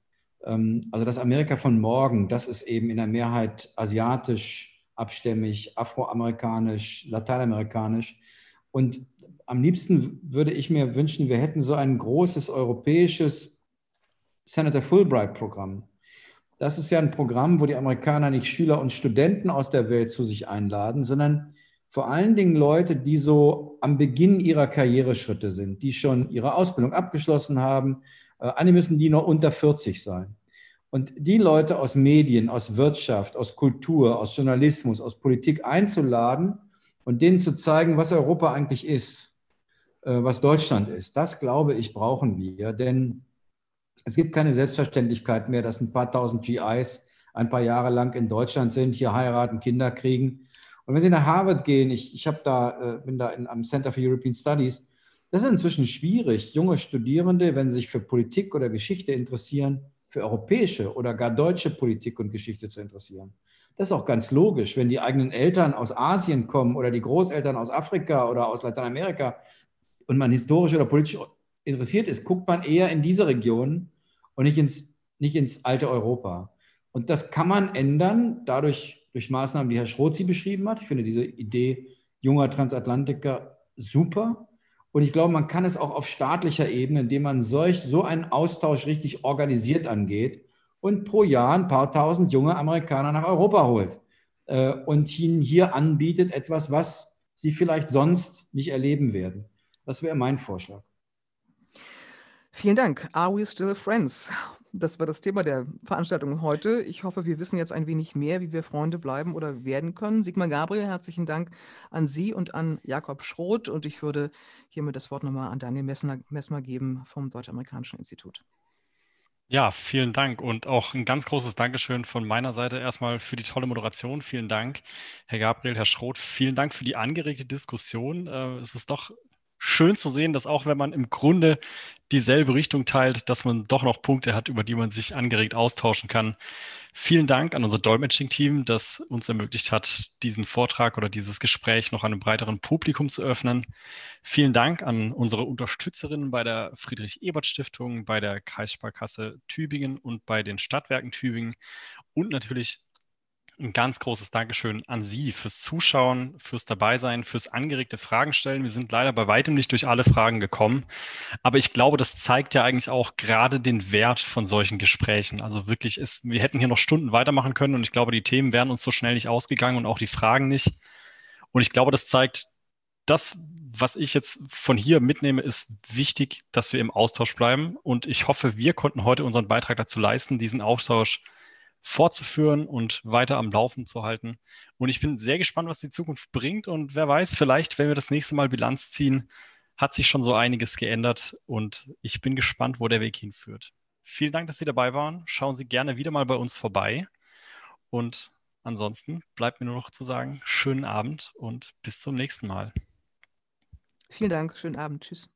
Ähm, also das Amerika von morgen, das ist eben in der Mehrheit asiatisch, abstämmig, afroamerikanisch, lateinamerikanisch. Und am liebsten würde ich mir wünschen, wir hätten so ein großes europäisches Senator Fulbright-Programm. Das ist ja ein Programm, wo die Amerikaner nicht Schüler und Studenten aus der Welt zu sich einladen, sondern vor allen Dingen Leute, die so am Beginn ihrer Karriereschritte sind, die schon ihre Ausbildung abgeschlossen haben. Äh, müssen die noch unter 40 sein. Und die Leute aus Medien, aus Wirtschaft, aus Kultur, aus Journalismus, aus Politik einzuladen und denen zu zeigen, was Europa eigentlich ist, äh, was Deutschland ist, das glaube ich, brauchen wir. Denn es gibt keine Selbstverständlichkeit mehr, dass ein paar tausend GIs ein paar Jahre lang in Deutschland sind, hier heiraten, Kinder kriegen. Und wenn Sie nach Harvard gehen, ich, ich da, äh, bin da in, am Center for European Studies, das ist inzwischen schwierig, junge Studierende, wenn sie sich für Politik oder Geschichte interessieren, für europäische oder gar deutsche Politik und Geschichte zu interessieren. Das ist auch ganz logisch, wenn die eigenen Eltern aus Asien kommen oder die Großeltern aus Afrika oder aus Lateinamerika und man historisch oder politisch interessiert ist, guckt man eher in diese Region und nicht ins, nicht ins alte Europa. Und das kann man ändern, dadurch durch Maßnahmen, die Herr Schrozi beschrieben hat. Ich finde diese Idee junger Transatlantiker super. Und ich glaube, man kann es auch auf staatlicher Ebene, indem man solch, so einen Austausch richtig organisiert angeht und pro Jahr ein paar tausend junge Amerikaner nach Europa holt äh, und ihnen hier anbietet etwas, was sie vielleicht sonst nicht erleben werden. Das wäre mein Vorschlag. Vielen Dank. Are we still friends? Das war das Thema der Veranstaltung heute. Ich hoffe, wir wissen jetzt ein wenig mehr, wie wir Freunde bleiben oder werden können. Sigmar Gabriel, herzlichen Dank an Sie und an Jakob Schroth. Und ich würde hiermit das Wort nochmal an Daniel Messner, Messmer geben vom Deutsch-Amerikanischen Institut. Ja, vielen Dank und auch ein ganz großes Dankeschön von meiner Seite erstmal für die tolle Moderation. Vielen Dank, Herr Gabriel, Herr Schroth. Vielen Dank für die angeregte Diskussion. Äh, es ist doch schön zu sehen, dass auch wenn man im Grunde dieselbe Richtung teilt, dass man doch noch Punkte hat, über die man sich angeregt austauschen kann. Vielen Dank an unser Dolmetsching-Team, das uns ermöglicht hat, diesen Vortrag oder dieses Gespräch noch einem breiteren Publikum zu öffnen. Vielen Dank an unsere Unterstützerinnen bei der Friedrich-Ebert-Stiftung, bei der Kreissparkasse Tübingen und bei den Stadtwerken Tübingen und natürlich ein ganz großes Dankeschön an Sie fürs Zuschauen, fürs Dabeisein, fürs angeregte Fragen stellen. Wir sind leider bei weitem nicht durch alle Fragen gekommen, aber ich glaube, das zeigt ja eigentlich auch gerade den Wert von solchen Gesprächen. Also wirklich ist, wir hätten hier noch Stunden weitermachen können und ich glaube, die Themen wären uns so schnell nicht ausgegangen und auch die Fragen nicht. Und ich glaube, das zeigt, das, was ich jetzt von hier mitnehme, ist wichtig, dass wir im Austausch bleiben. Und ich hoffe, wir konnten heute unseren Beitrag dazu leisten, diesen Austausch fortzuführen und weiter am Laufen zu halten. Und ich bin sehr gespannt, was die Zukunft bringt. Und wer weiß, vielleicht, wenn wir das nächste Mal Bilanz ziehen, hat sich schon so einiges geändert. Und ich bin gespannt, wo der Weg hinführt. Vielen Dank, dass Sie dabei waren. Schauen Sie gerne wieder mal bei uns vorbei. Und ansonsten bleibt mir nur noch zu sagen, schönen Abend und bis zum nächsten Mal. Vielen Dank, schönen Abend. Tschüss.